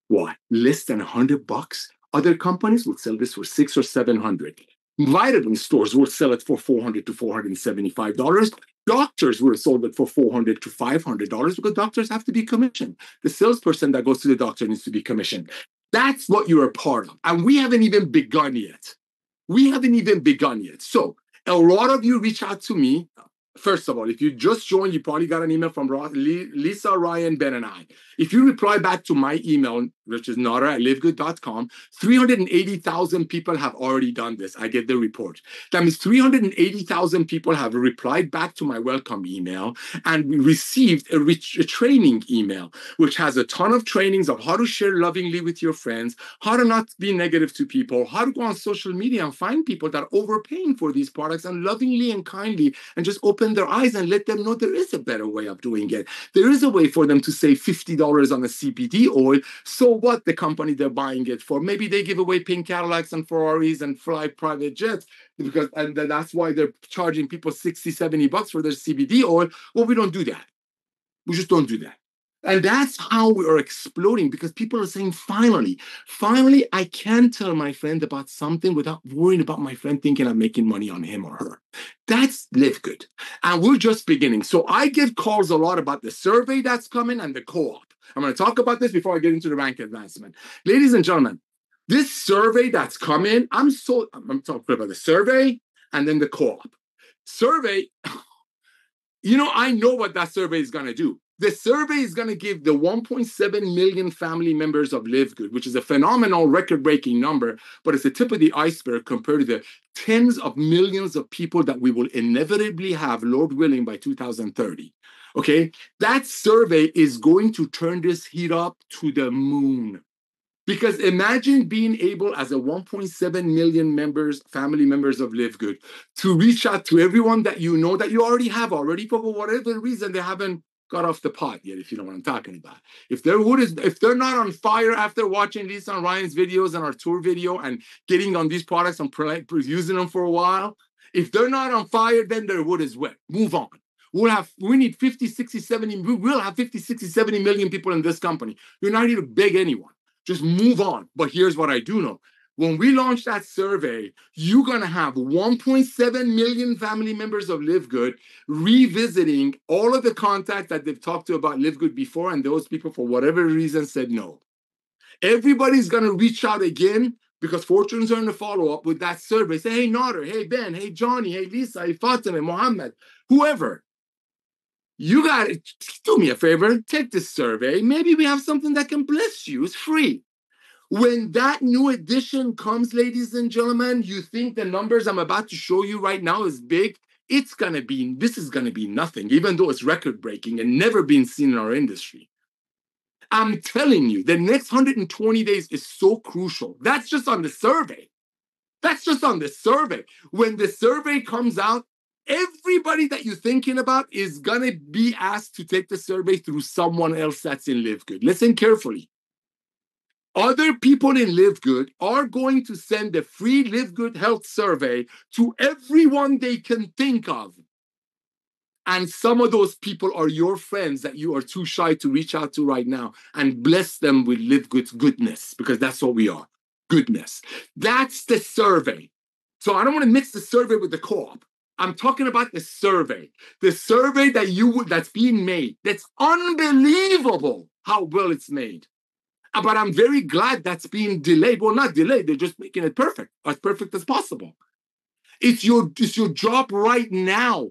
What? Less than a hundred bucks? Other companies will sell this for six or seven hundred. Vitamin stores will sell it for 400 to 475 dollars. Doctors will sold it for 400 to 500 dollars because doctors have to be commissioned. The salesperson that goes to the doctor needs to be commissioned. That's what you're a part of. And we haven't even begun yet. We haven't even begun yet. So a lot of you reach out to me First of all, if you just joined, you probably got an email from Lisa, Ryan, Ben, and I. If you reply back to my email, which is nader at livegood.com, 380,000 people have already done this. I get the report. That means 380,000 people have replied back to my welcome email and received a, rich, a training email, which has a ton of trainings of how to share lovingly with your friends, how to not be negative to people, how to go on social media and find people that are overpaying for these products and lovingly and kindly and just open open their eyes and let them know there is a better way of doing it. There is a way for them to save $50 on a CBD oil. So what the company they're buying it for? Maybe they give away pink Cadillacs and Ferraris and fly private jets because and that's why they're charging people 60, 70 bucks for their CBD oil. Well, we don't do that. We just don't do that. And that's how we are exploding because people are saying, finally, finally, I can tell my friend about something without worrying about my friend thinking I'm making money on him or her. That's live good. And we're just beginning. So I get calls a lot about the survey that's coming and the co op. I'm going to talk about this before I get into the rank advancement. Ladies and gentlemen, this survey that's coming, I'm so, I'm talking about the survey and then the co op. Survey, you know, I know what that survey is going to do the survey is going to give the 1.7 million family members of Live Good, which is a phenomenal record breaking number, but it's the tip of the iceberg compared to the tens of millions of people that we will inevitably have, Lord willing, by 2030. Okay, that survey is going to turn this heat up to the moon. Because imagine being able, as a 1.7 million members, family members of Live Good, to reach out to everyone that you know that you already have already, but for whatever reason they haven't got off the pot yet, if you know what I'm talking about. If their wood is, if they're not on fire after watching Lisa on Ryan's videos and our tour video and getting on these products and using them for a while, if they're not on fire, then their wood is wet. Move on. We'll have, we need 50, 60, 70, we will have 50, 60, 70 million people in this company. You're not here to beg anyone. Just move on. But here's what I do know when we launch that survey, you're going to have 1.7 million family members of Live Good revisiting all of the contacts that they've talked to about Live Good before, and those people, for whatever reason, said no. Everybody's going to reach out again because Fortune's are going to follow up with that survey. Say, hey, Nader, hey, Ben, hey, Johnny, hey, Lisa, hey, Fatima, Mohammed, whoever. You got to do me a favor, take this survey. Maybe we have something that can bless you. It's free. When that new edition comes, ladies and gentlemen, you think the numbers I'm about to show you right now is big. It's going to be, this is going to be nothing, even though it's record breaking and never been seen in our industry. I'm telling you, the next 120 days is so crucial. That's just on the survey. That's just on the survey. When the survey comes out, everybody that you're thinking about is going to be asked to take the survey through someone else that's in Live Good. Listen carefully. Other people in Live Good are going to send a free Live Good health survey to everyone they can think of. And some of those people are your friends that you are too shy to reach out to right now and bless them with Live Good's goodness, because that's what we are goodness. That's the survey. So I don't want to mix the survey with the co-op. I'm talking about the survey, the survey that you that's being made. That's unbelievable how well it's made. Uh, but I'm very glad that's being delayed. Well, not delayed, they're just making it perfect, as perfect as possible. It's your it's your job right now.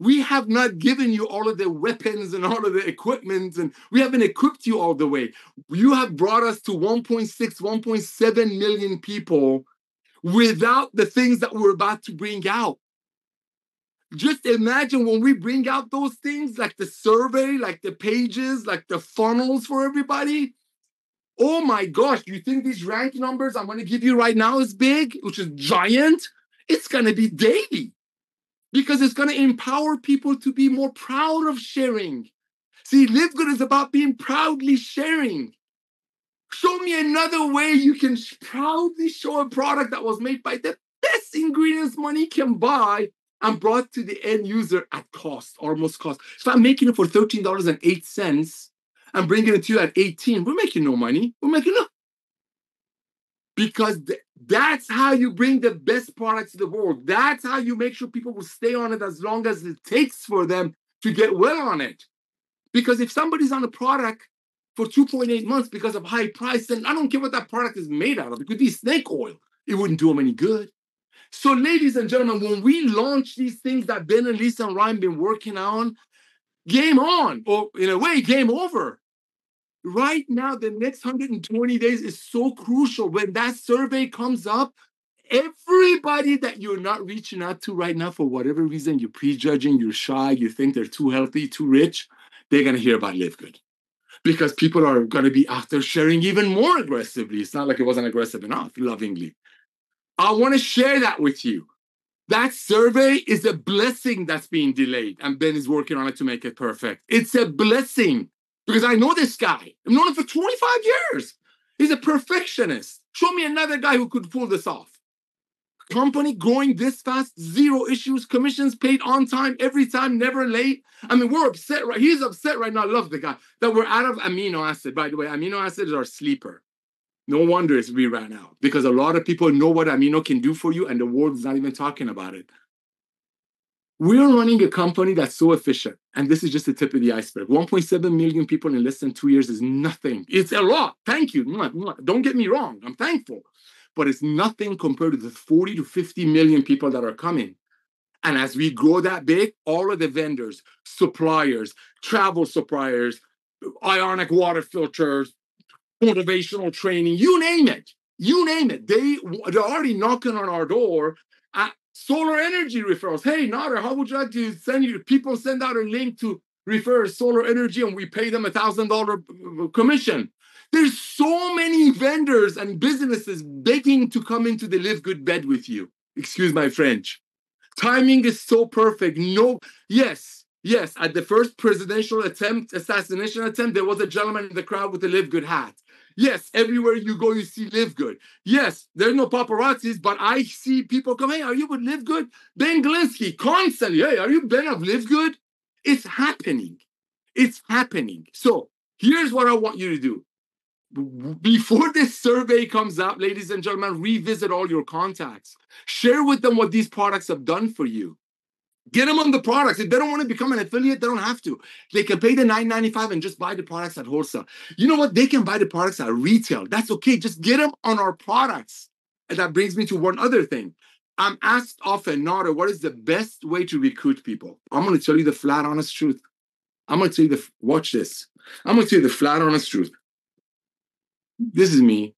We have not given you all of the weapons and all of the equipment, and we haven't equipped you all the way. You have brought us to 1.6, 1.7 million people without the things that we're about to bring out. Just imagine when we bring out those things, like the survey, like the pages, like the funnels for everybody oh my gosh, you think these rank numbers I'm going to give you right now is big, which is giant? It's going to be daily because it's going to empower people to be more proud of sharing. See, Live Good is about being proudly sharing. Show me another way you can proudly show a product that was made by the best ingredients money can buy and brought to the end user at cost, almost cost. If I'm making it for $13.08, and bringing it to you at 18, we're making no money. We're making no. Because th- that's how you bring the best product to the world. That's how you make sure people will stay on it as long as it takes for them to get well on it. Because if somebody's on a product for 2.8 months because of high price, then I don't care what that product is made out of. It could be snake oil. It wouldn't do them any good. So, ladies and gentlemen, when we launch these things that Ben and Lisa and Ryan been working on, game on, or in a way, game over. Right now, the next 120 days is so crucial. When that survey comes up, everybody that you're not reaching out to right now, for whatever reason, you're prejudging, you're shy, you think they're too healthy, too rich, they're going to hear about Live Good. Because people are going to be after sharing even more aggressively. It's not like it wasn't aggressive enough, lovingly. I want to share that with you. That survey is a blessing that's being delayed, and Ben is working on it to make it perfect. It's a blessing because I know this guy. I've known him for 25 years. He's a perfectionist. Show me another guy who could pull this off. Company growing this fast, zero issues, commissions paid on time, every time, never late. I mean, we're upset, right? He's upset right now. I love the guy that we're out of amino acid. By the way, amino acid is our sleeper. No wonder it's we ran out because a lot of people know what amino can do for you, and the world's not even talking about it. We're running a company that's so efficient, and this is just the tip of the iceberg. 1.7 million people in less than two years is nothing. It's a lot. Thank you. Don't get me wrong. I'm thankful, but it's nothing compared to the 40 to 50 million people that are coming. And as we grow that big, all of the vendors, suppliers, travel suppliers, ionic water filters, motivational training, you name it. You name it. They, they're already knocking on our door. Solar energy referrals. Hey, Nader, how would you like to send you? People send out a link to refer solar energy and we pay them a thousand dollar commission. There's so many vendors and businesses begging to come into the live good bed with you. Excuse my French. Timing is so perfect. No, yes, yes. At the first presidential attempt, assassination attempt, there was a gentleman in the crowd with a live good hat. Yes, everywhere you go, you see Live Good. Yes, there's no paparazzis, but I see people come, hey, are you with Live Good? Ben Glinsky, constantly, hey, are you Ben of Live Good? It's happening. It's happening. So here's what I want you to do. before this survey comes out, ladies and gentlemen, revisit all your contacts. Share with them what these products have done for you. Get them on the products. If they don't want to become an affiliate, they don't have to. They can pay the $9.95 and just buy the products at wholesale. You know what? They can buy the products at retail. That's okay. Just get them on our products. And that brings me to one other thing. I'm asked often, Nader, what is the best way to recruit people? I'm going to tell you the flat, honest truth. I'm going to tell you the, watch this. I'm going to tell you the flat, honest truth. This is me.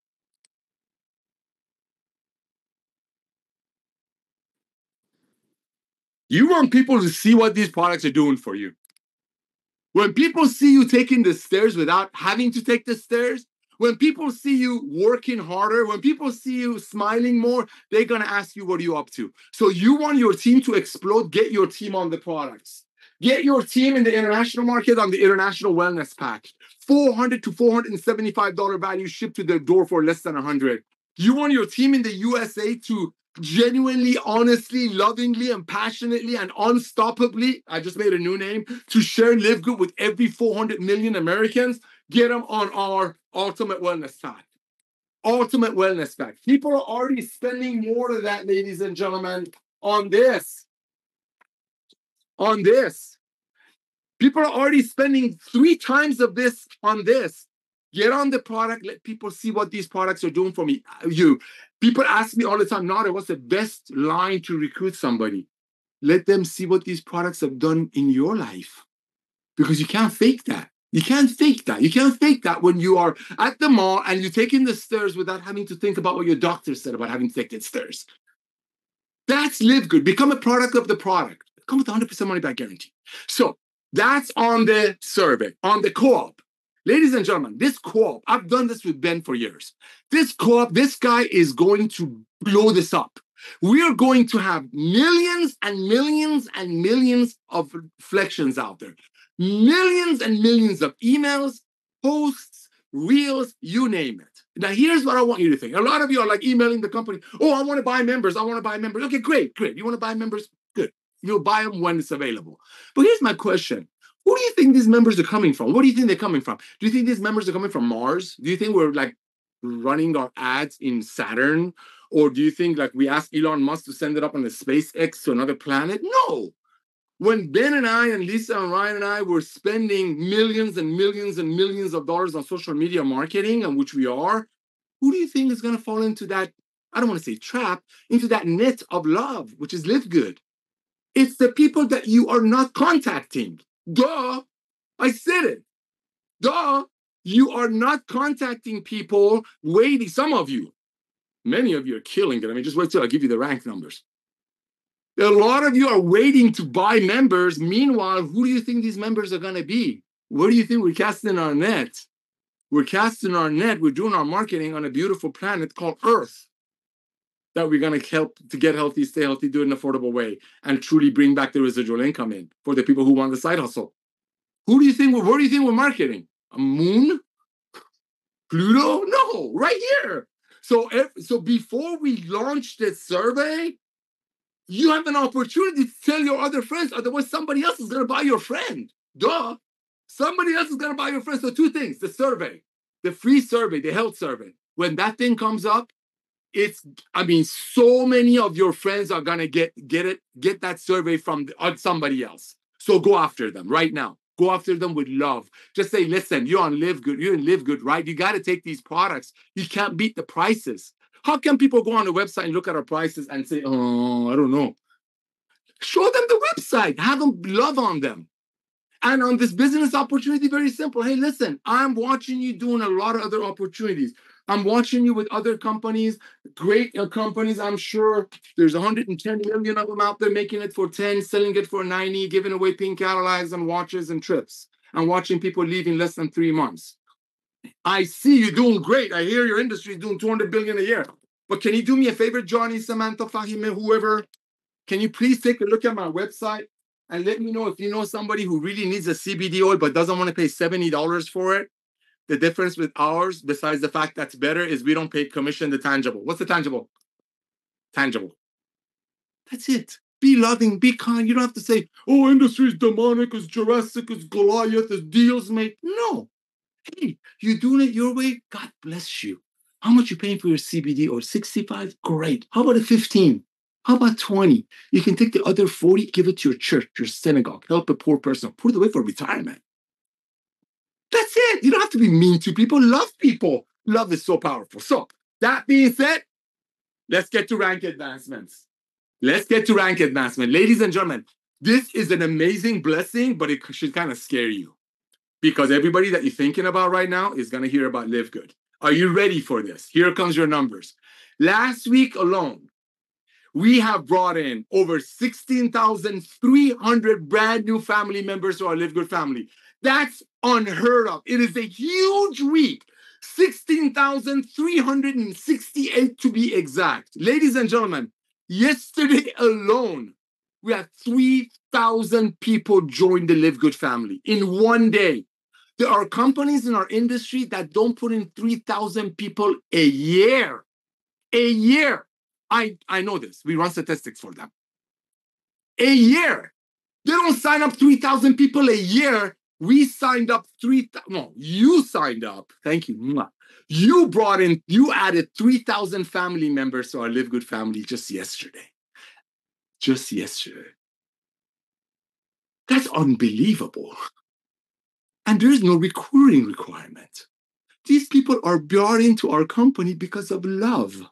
You want people to see what these products are doing for you. When people see you taking the stairs without having to take the stairs, when people see you working harder, when people see you smiling more, they're going to ask you, what are you up to? So you want your team to explode, get your team on the products. Get your team in the international market on the international wellness pack. 400 to 475 dollar value shipped to their door for less than 100. You want your team in the USA to genuinely, honestly, lovingly, and passionately and unstoppably, I just made a new name, to share Live Good with every 400 million Americans, get them on our Ultimate Wellness Pack. Ultimate Wellness Pack. People are already spending more of that, ladies and gentlemen, on this. On this. People are already spending three times of this on this. Get on the product, let people see what these products are doing for me. You people ask me all the time, Nader, what's the best line to recruit somebody? Let them see what these products have done in your life. Because you can't fake that. You can't fake that. You can't fake that when you are at the mall and you're taking the stairs without having to think about what your doctor said about having to take the stairs. That's live good. Become a product of the product. Come with 100% money back guarantee. So that's on the survey, on the co-op. Ladies and gentlemen, this co-op, I've done this with Ben for years. This co-op, this guy is going to blow this up. We are going to have millions and millions and millions of reflections out there millions and millions of emails, posts, reels, you name it. Now, here's what I want you to think. A lot of you are like emailing the company, oh, I want to buy members. I want to buy members. Okay, great, great. You want to buy members? Good. You'll buy them when it's available. But here's my question. Who do you think these members are coming from? What do you think they're coming from? Do you think these members are coming from Mars? Do you think we're like running our ads in Saturn? Or do you think like we asked Elon Musk to send it up on the SpaceX to another planet? No when Ben and I and Lisa and Ryan and I were spending millions and millions and millions of dollars on social media marketing, and which we are, who do you think is going to fall into that? I don't want to say trap, into that net of love, which is live good. It's the people that you are not contacting. Duh. I said it. Duh. You are not contacting people waiting. Some of you, many of you are killing it. I mean, just wait till I give you the rank numbers. A lot of you are waiting to buy members. Meanwhile, who do you think these members are going to be? Where do you think we're casting our net? We're casting our net. We're doing our marketing on a beautiful planet called Earth that we're going to help to get healthy, stay healthy, do it in an affordable way, and truly bring back the residual income in for the people who want the side hustle. Who do you think? Where do you think we're marketing? A moon? Pluto? No, right here. So, so before we launch this survey, you have an opportunity to tell your other friends. Otherwise, somebody else is going to buy your friend. Duh. Somebody else is going to buy your friend. So, two things the survey, the free survey, the health survey. When that thing comes up, it's i mean so many of your friends are gonna get get it get that survey from the, somebody else so go after them right now go after them with love just say listen you're on live good you're in live good right you got to take these products you can't beat the prices how can people go on the website and look at our prices and say, oh, I don't know? Show them the website, have them love on them. And on this business opportunity, very simple. Hey, listen, I'm watching you doing a lot of other opportunities. I'm watching you with other companies, great uh, companies. I'm sure there's 110 million of them out there making it for 10, selling it for 90, giving away pink Cadillacs and watches and trips. and watching people leave in less than three months. I see you doing great. I hear your industry is doing 200 billion a year. But can you do me a favor, Johnny, Samantha, Fahime, whoever? Can you please take a look at my website and let me know if you know somebody who really needs a CBD oil but doesn't want to pay $70 for it? The difference with ours, besides the fact that's better, is we don't pay commission the tangible. What's the tangible? Tangible. That's it. Be loving, be kind. You don't have to say, oh, industry is demonic, it's Jurassic, it's Goliath, it's deals made. No. Hey, you're doing it your way? God bless you. How much you paying for your CBD or 65? Great. How about a 15? How about 20? You can take the other 40, give it to your church, your synagogue, help a poor person, put it away for retirement. That's it. You don't have to be mean to people. Love people. Love is so powerful. So, that being said, let's get to rank advancements. Let's get to rank advancement. Ladies and gentlemen, this is an amazing blessing, but it should kind of scare you because everybody that you're thinking about right now is going to hear about Live Good. Are you ready for this? Here comes your numbers. Last week alone, we have brought in over 16,300 brand new family members to our Live Good family. That's unheard of. It is a huge week. 16,368 to be exact. Ladies and gentlemen, yesterday alone, we had 3,000 people join the Live Good family in one day. There are companies in our industry that don't put in 3,000 people a year. A year. I, I know this. We run statistics for them. A year. They don't sign up 3,000 people a year. We signed up 3,000. No, you signed up. Thank you. You brought in, you added 3,000 family members to our Live Good family just yesterday. Just yesterday. That's unbelievable. And there is no recruiting requirement. These people are brought into our company because of love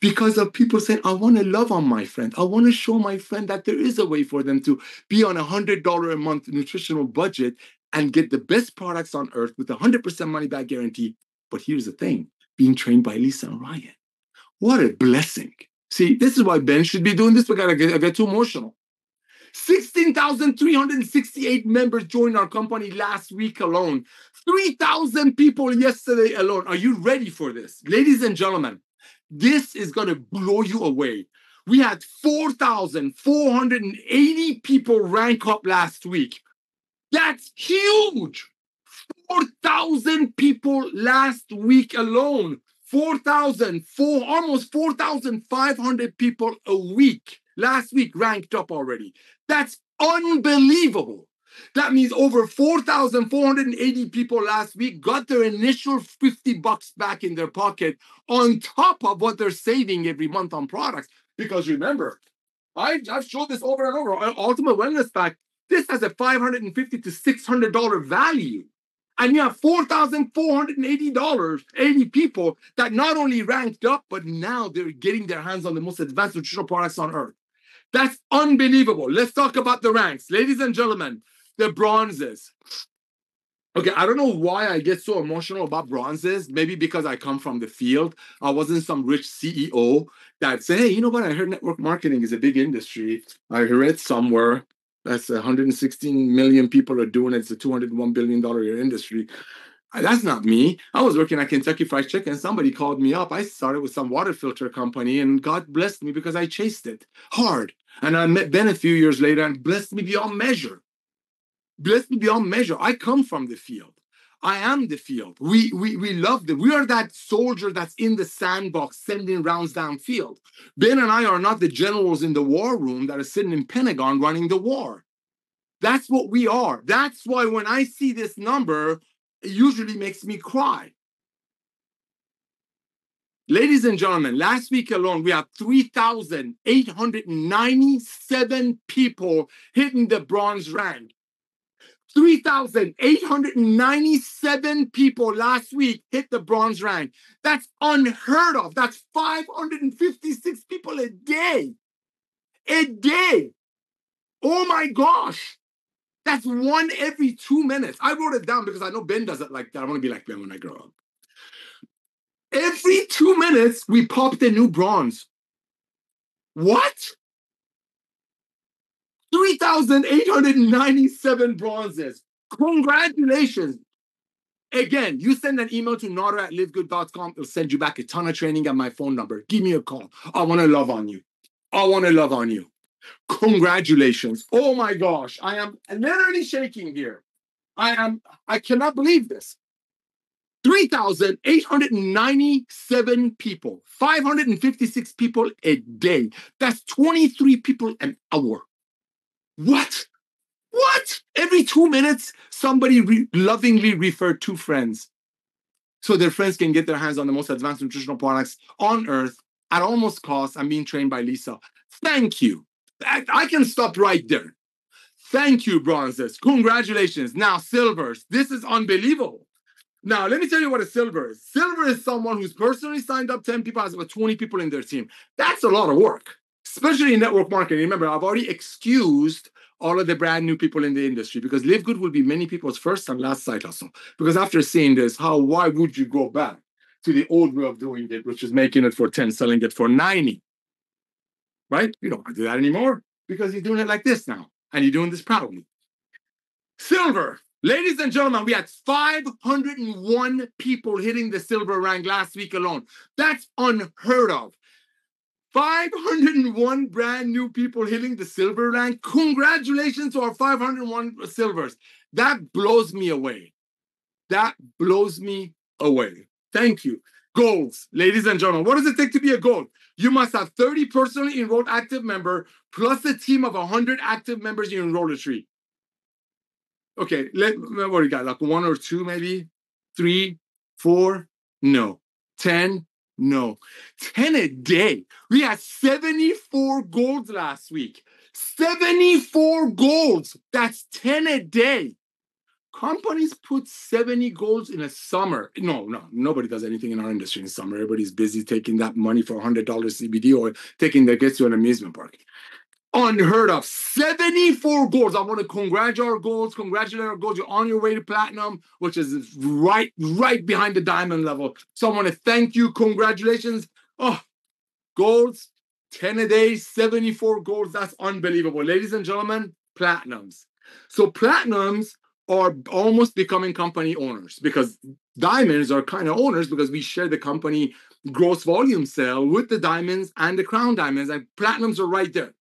because of people saying, I want to love on my friend. I want to show my friend that there is a way for them to be on a $100 a month nutritional budget and get the best products on earth with a 100% money back guarantee. But here's the thing being trained by Lisa and Ryan. What a blessing. See, this is why Ben should be doing this, but I get, I get too emotional. 16,368 members joined our company last week alone. 3,000 people yesterday alone. Are you ready for this? Ladies and gentlemen, this is going to blow you away. We had 4,480 people rank up last week. That's huge. 4,000 people last week alone. 4,000, four, almost 4,500 people a week last week ranked up already. That's unbelievable. That means over 4,480 people last week got their initial 50 bucks back in their pocket on top of what they're saving every month on products. Because remember, I, have showed this over and over. Ultimate Wellness Pack, this has a 550 to $600 value. And you have $4,480, 80 people that not only ranked up, but now they're getting their hands on the most advanced nutritional products on earth. That's unbelievable. Let's talk about the ranks. Ladies and gentlemen, the bronzes. Okay, I don't know why I get so emotional about bronzes. Maybe because I come from the field. I wasn't some rich CEO that said, hey, you know what? I heard network marketing is a big industry. I heard it somewhere. That's 116 million people are doing it. It's a $201 billion year industry. That's not me. I was working at Kentucky Fried Chicken. Somebody called me up. I started with some water filter company, and God blessed me because I chased it hard. And I met Ben a few years later and blessed me beyond measure blessed me beyond measure. I come from the field. I am the field. We we we love it. We are that soldier that's in the sandbox sending rounds downfield. Ben and I are not the generals in the war room that are sitting in Pentagon running the war. That's what we are. That's why when I see this number, it usually makes me cry. Ladies and gentlemen, last week alone, we had 3,897 people hitting the bronze rank. 3,897 people last week hit the bronze rank. That's unheard of. That's 556 people a day. A day. Oh my gosh. That's one every two minutes. I wrote it down because I know Ben does it like that. I want to be like Ben when I grow up. Every two minutes, we popped a new bronze. What? 3,897 bronzes. Congratulations. Again, you send an email to nader at livegood.com. It'll send you back a ton of training at my phone number. Give me a call. I want to love on you. I want to love on you. Congratulations. Oh my gosh. I am literally shaking here. I am, I cannot believe this. 3,897 people, 556 people a day. That's 23 people an hour. What? What? Every two minutes, somebody re- lovingly referred two friends. so their friends can get their hands on the most advanced nutritional products on earth at almost cost. I'm being trained by Lisa. Thank you. I, I can stop right there. Thank you, bronzes. Congratulations. Now, silvers. This is unbelievable. Now, let me tell you what a silver is. Silver is someone who's personally signed up 10 people, has about 20 people in their team. That's a lot of work, especially in network marketing. Remember, I've already excused all of the brand new people in the industry because Live Good will be many people's first and last side hustle. Because after seeing this, how why would you go back to the old way of doing it, which is making it for 10, selling it for 90? Right? You don't want to do that anymore because you're doing it like this now and you're doing this proudly. Silver. Ladies and gentlemen, we had 501 people hitting the silver rank last week alone. That's unheard of. 501 brand new people hitting the silver rank. Congratulations to our 501 silvers. That blows me away. That blows me away. Thank you. Goals, ladies and gentlemen. What does it take to be a gold? You must have 30 personally enrolled active member plus a team of 100 active members in your tree. Okay, let what do you got? Like one or two, maybe three, four, no, 10, no, 10 a day. We had 74 golds last week. 74 golds. That's 10 a day. Companies put 70 golds in a summer. No, no, nobody does anything in our industry in summer. Everybody's busy taking that money for $100 CBD or taking their kids to an amusement park unheard of. 74 goals. I want to congratulate our goals, congratulate our goals. You're on your way to platinum, which is right, right behind the diamond level. So I want to thank you. Congratulations. Oh, goals, 10 a day, 74 goals. That's unbelievable. Ladies and gentlemen, platinums. So platinums are almost becoming company owners because diamonds are kind of owners because we share the company gross volume sale with the diamonds and the crown diamonds and platinums are right there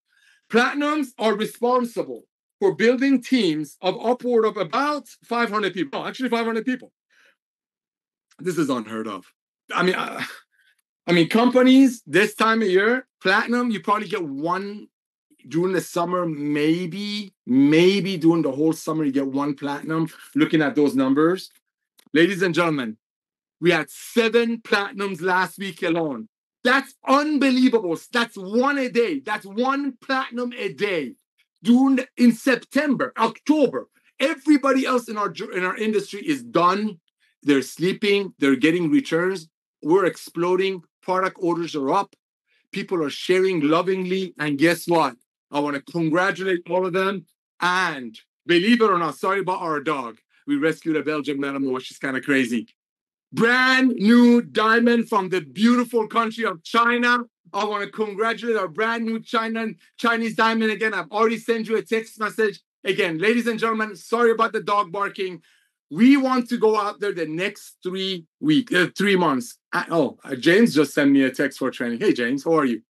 Platinums are responsible for building teams of upward of about 500 people. Oh, actually, 500 people. This is unheard of. I mean, uh, I mean, companies this time of year, platinum, you probably get one during the summer, maybe, maybe during the whole summer, you get one platinum. Looking at those numbers, ladies and gentlemen, we had seven platinums last week alone. That's unbelievable. That's one a day. That's one platinum a day. During in September, October, everybody else in our in our industry is done. They're sleeping. They're getting returns. We're exploding. Product orders are up. People are sharing lovingly. And guess what? I want to congratulate all of them. And believe it or not, sorry about our dog. We rescued a Belgian Malinois, is kind of crazy brand new diamond from the beautiful country of China. I want to congratulate our brand new China Chinese diamond again. I've already sent you a text message. Again, ladies and gentlemen, sorry about the dog barking. We want to go out there the next three week, uh, three months. Uh, oh, uh, James just sent me a text for training. Hey, James, how are you?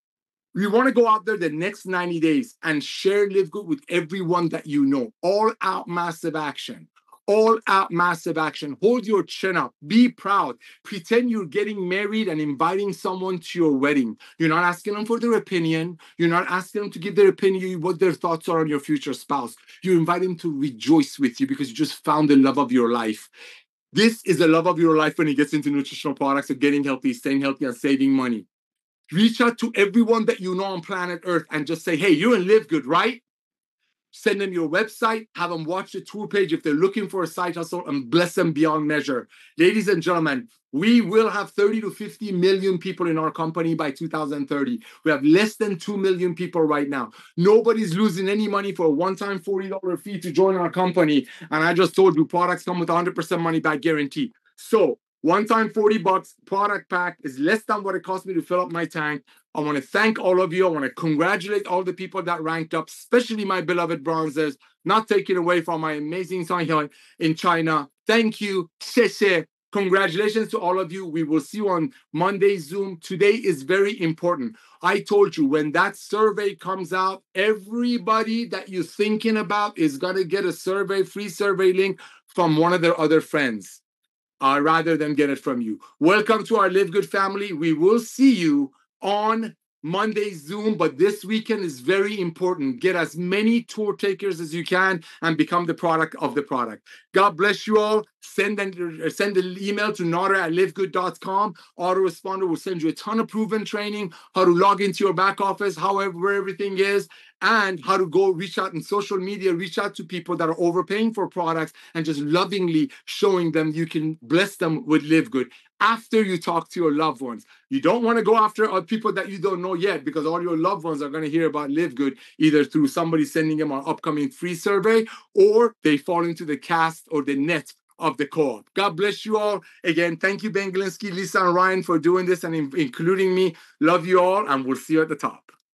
We want to go out there the next 90 days and share Live Good with everyone that you know. All out massive action all out massive action. Hold your chin up. Be proud. Pretend you're getting married and inviting someone to your wedding. You're not asking them for their opinion. You're not asking them to give their opinion, what their thoughts are on your future spouse. You invite them to rejoice with you because you just found the love of your life. This is the love of your life when it gets into nutritional products of getting healthy, staying healthy, and saving money. Reach out to everyone that you know on planet Earth and just say, hey, you and live good, right? Send them your website, have them watch the tour page if they're looking for a side hustle, and bless them beyond measure. Ladies and gentlemen, we will have 30 to 50 million people in our company by 2030. We have less than 2 million people right now. Nobody's losing any money for a one time $40 fee to join our company. And I just told you products come with 100% money back guarantee. So, one time 40 bucks product pack is less than what it cost me to fill up my tank. I want to thank all of you. I want to congratulate all the people that ranked up, especially my beloved bronzers, not taking away from my amazing here in China. Thank you. Xie Congratulations to all of you. We will see you on Monday Zoom. Today is very important. I told you when that survey comes out, everybody that you're thinking about is going to get a survey, free survey link from one of their other friends uh, rather than get it from you. Welcome to our Live Good family. We will see you on Monday Zoom, but this weekend is very important. Get as many tour takers as you can and become the product of the product. God bless you all. Send an, uh, send an email to nader at livegood.com. Autoresponder will send you a ton of proven training, how to log into your back office, however where everything is, and how to go reach out in social media, reach out to people that are overpaying for products and just lovingly showing them you can bless them with Live Good after you talk to your loved ones. You don't want to go after uh, people that you don't know yet because all your loved ones are going to hear about Live Good either through somebody sending them our upcoming free survey or they fall into the cast or the net of the co-op. God bless you all. Again, thank you, Ben Glinsky, Lisa, and Ryan for doing this and in- including me. Love you all, and we'll see you at the top.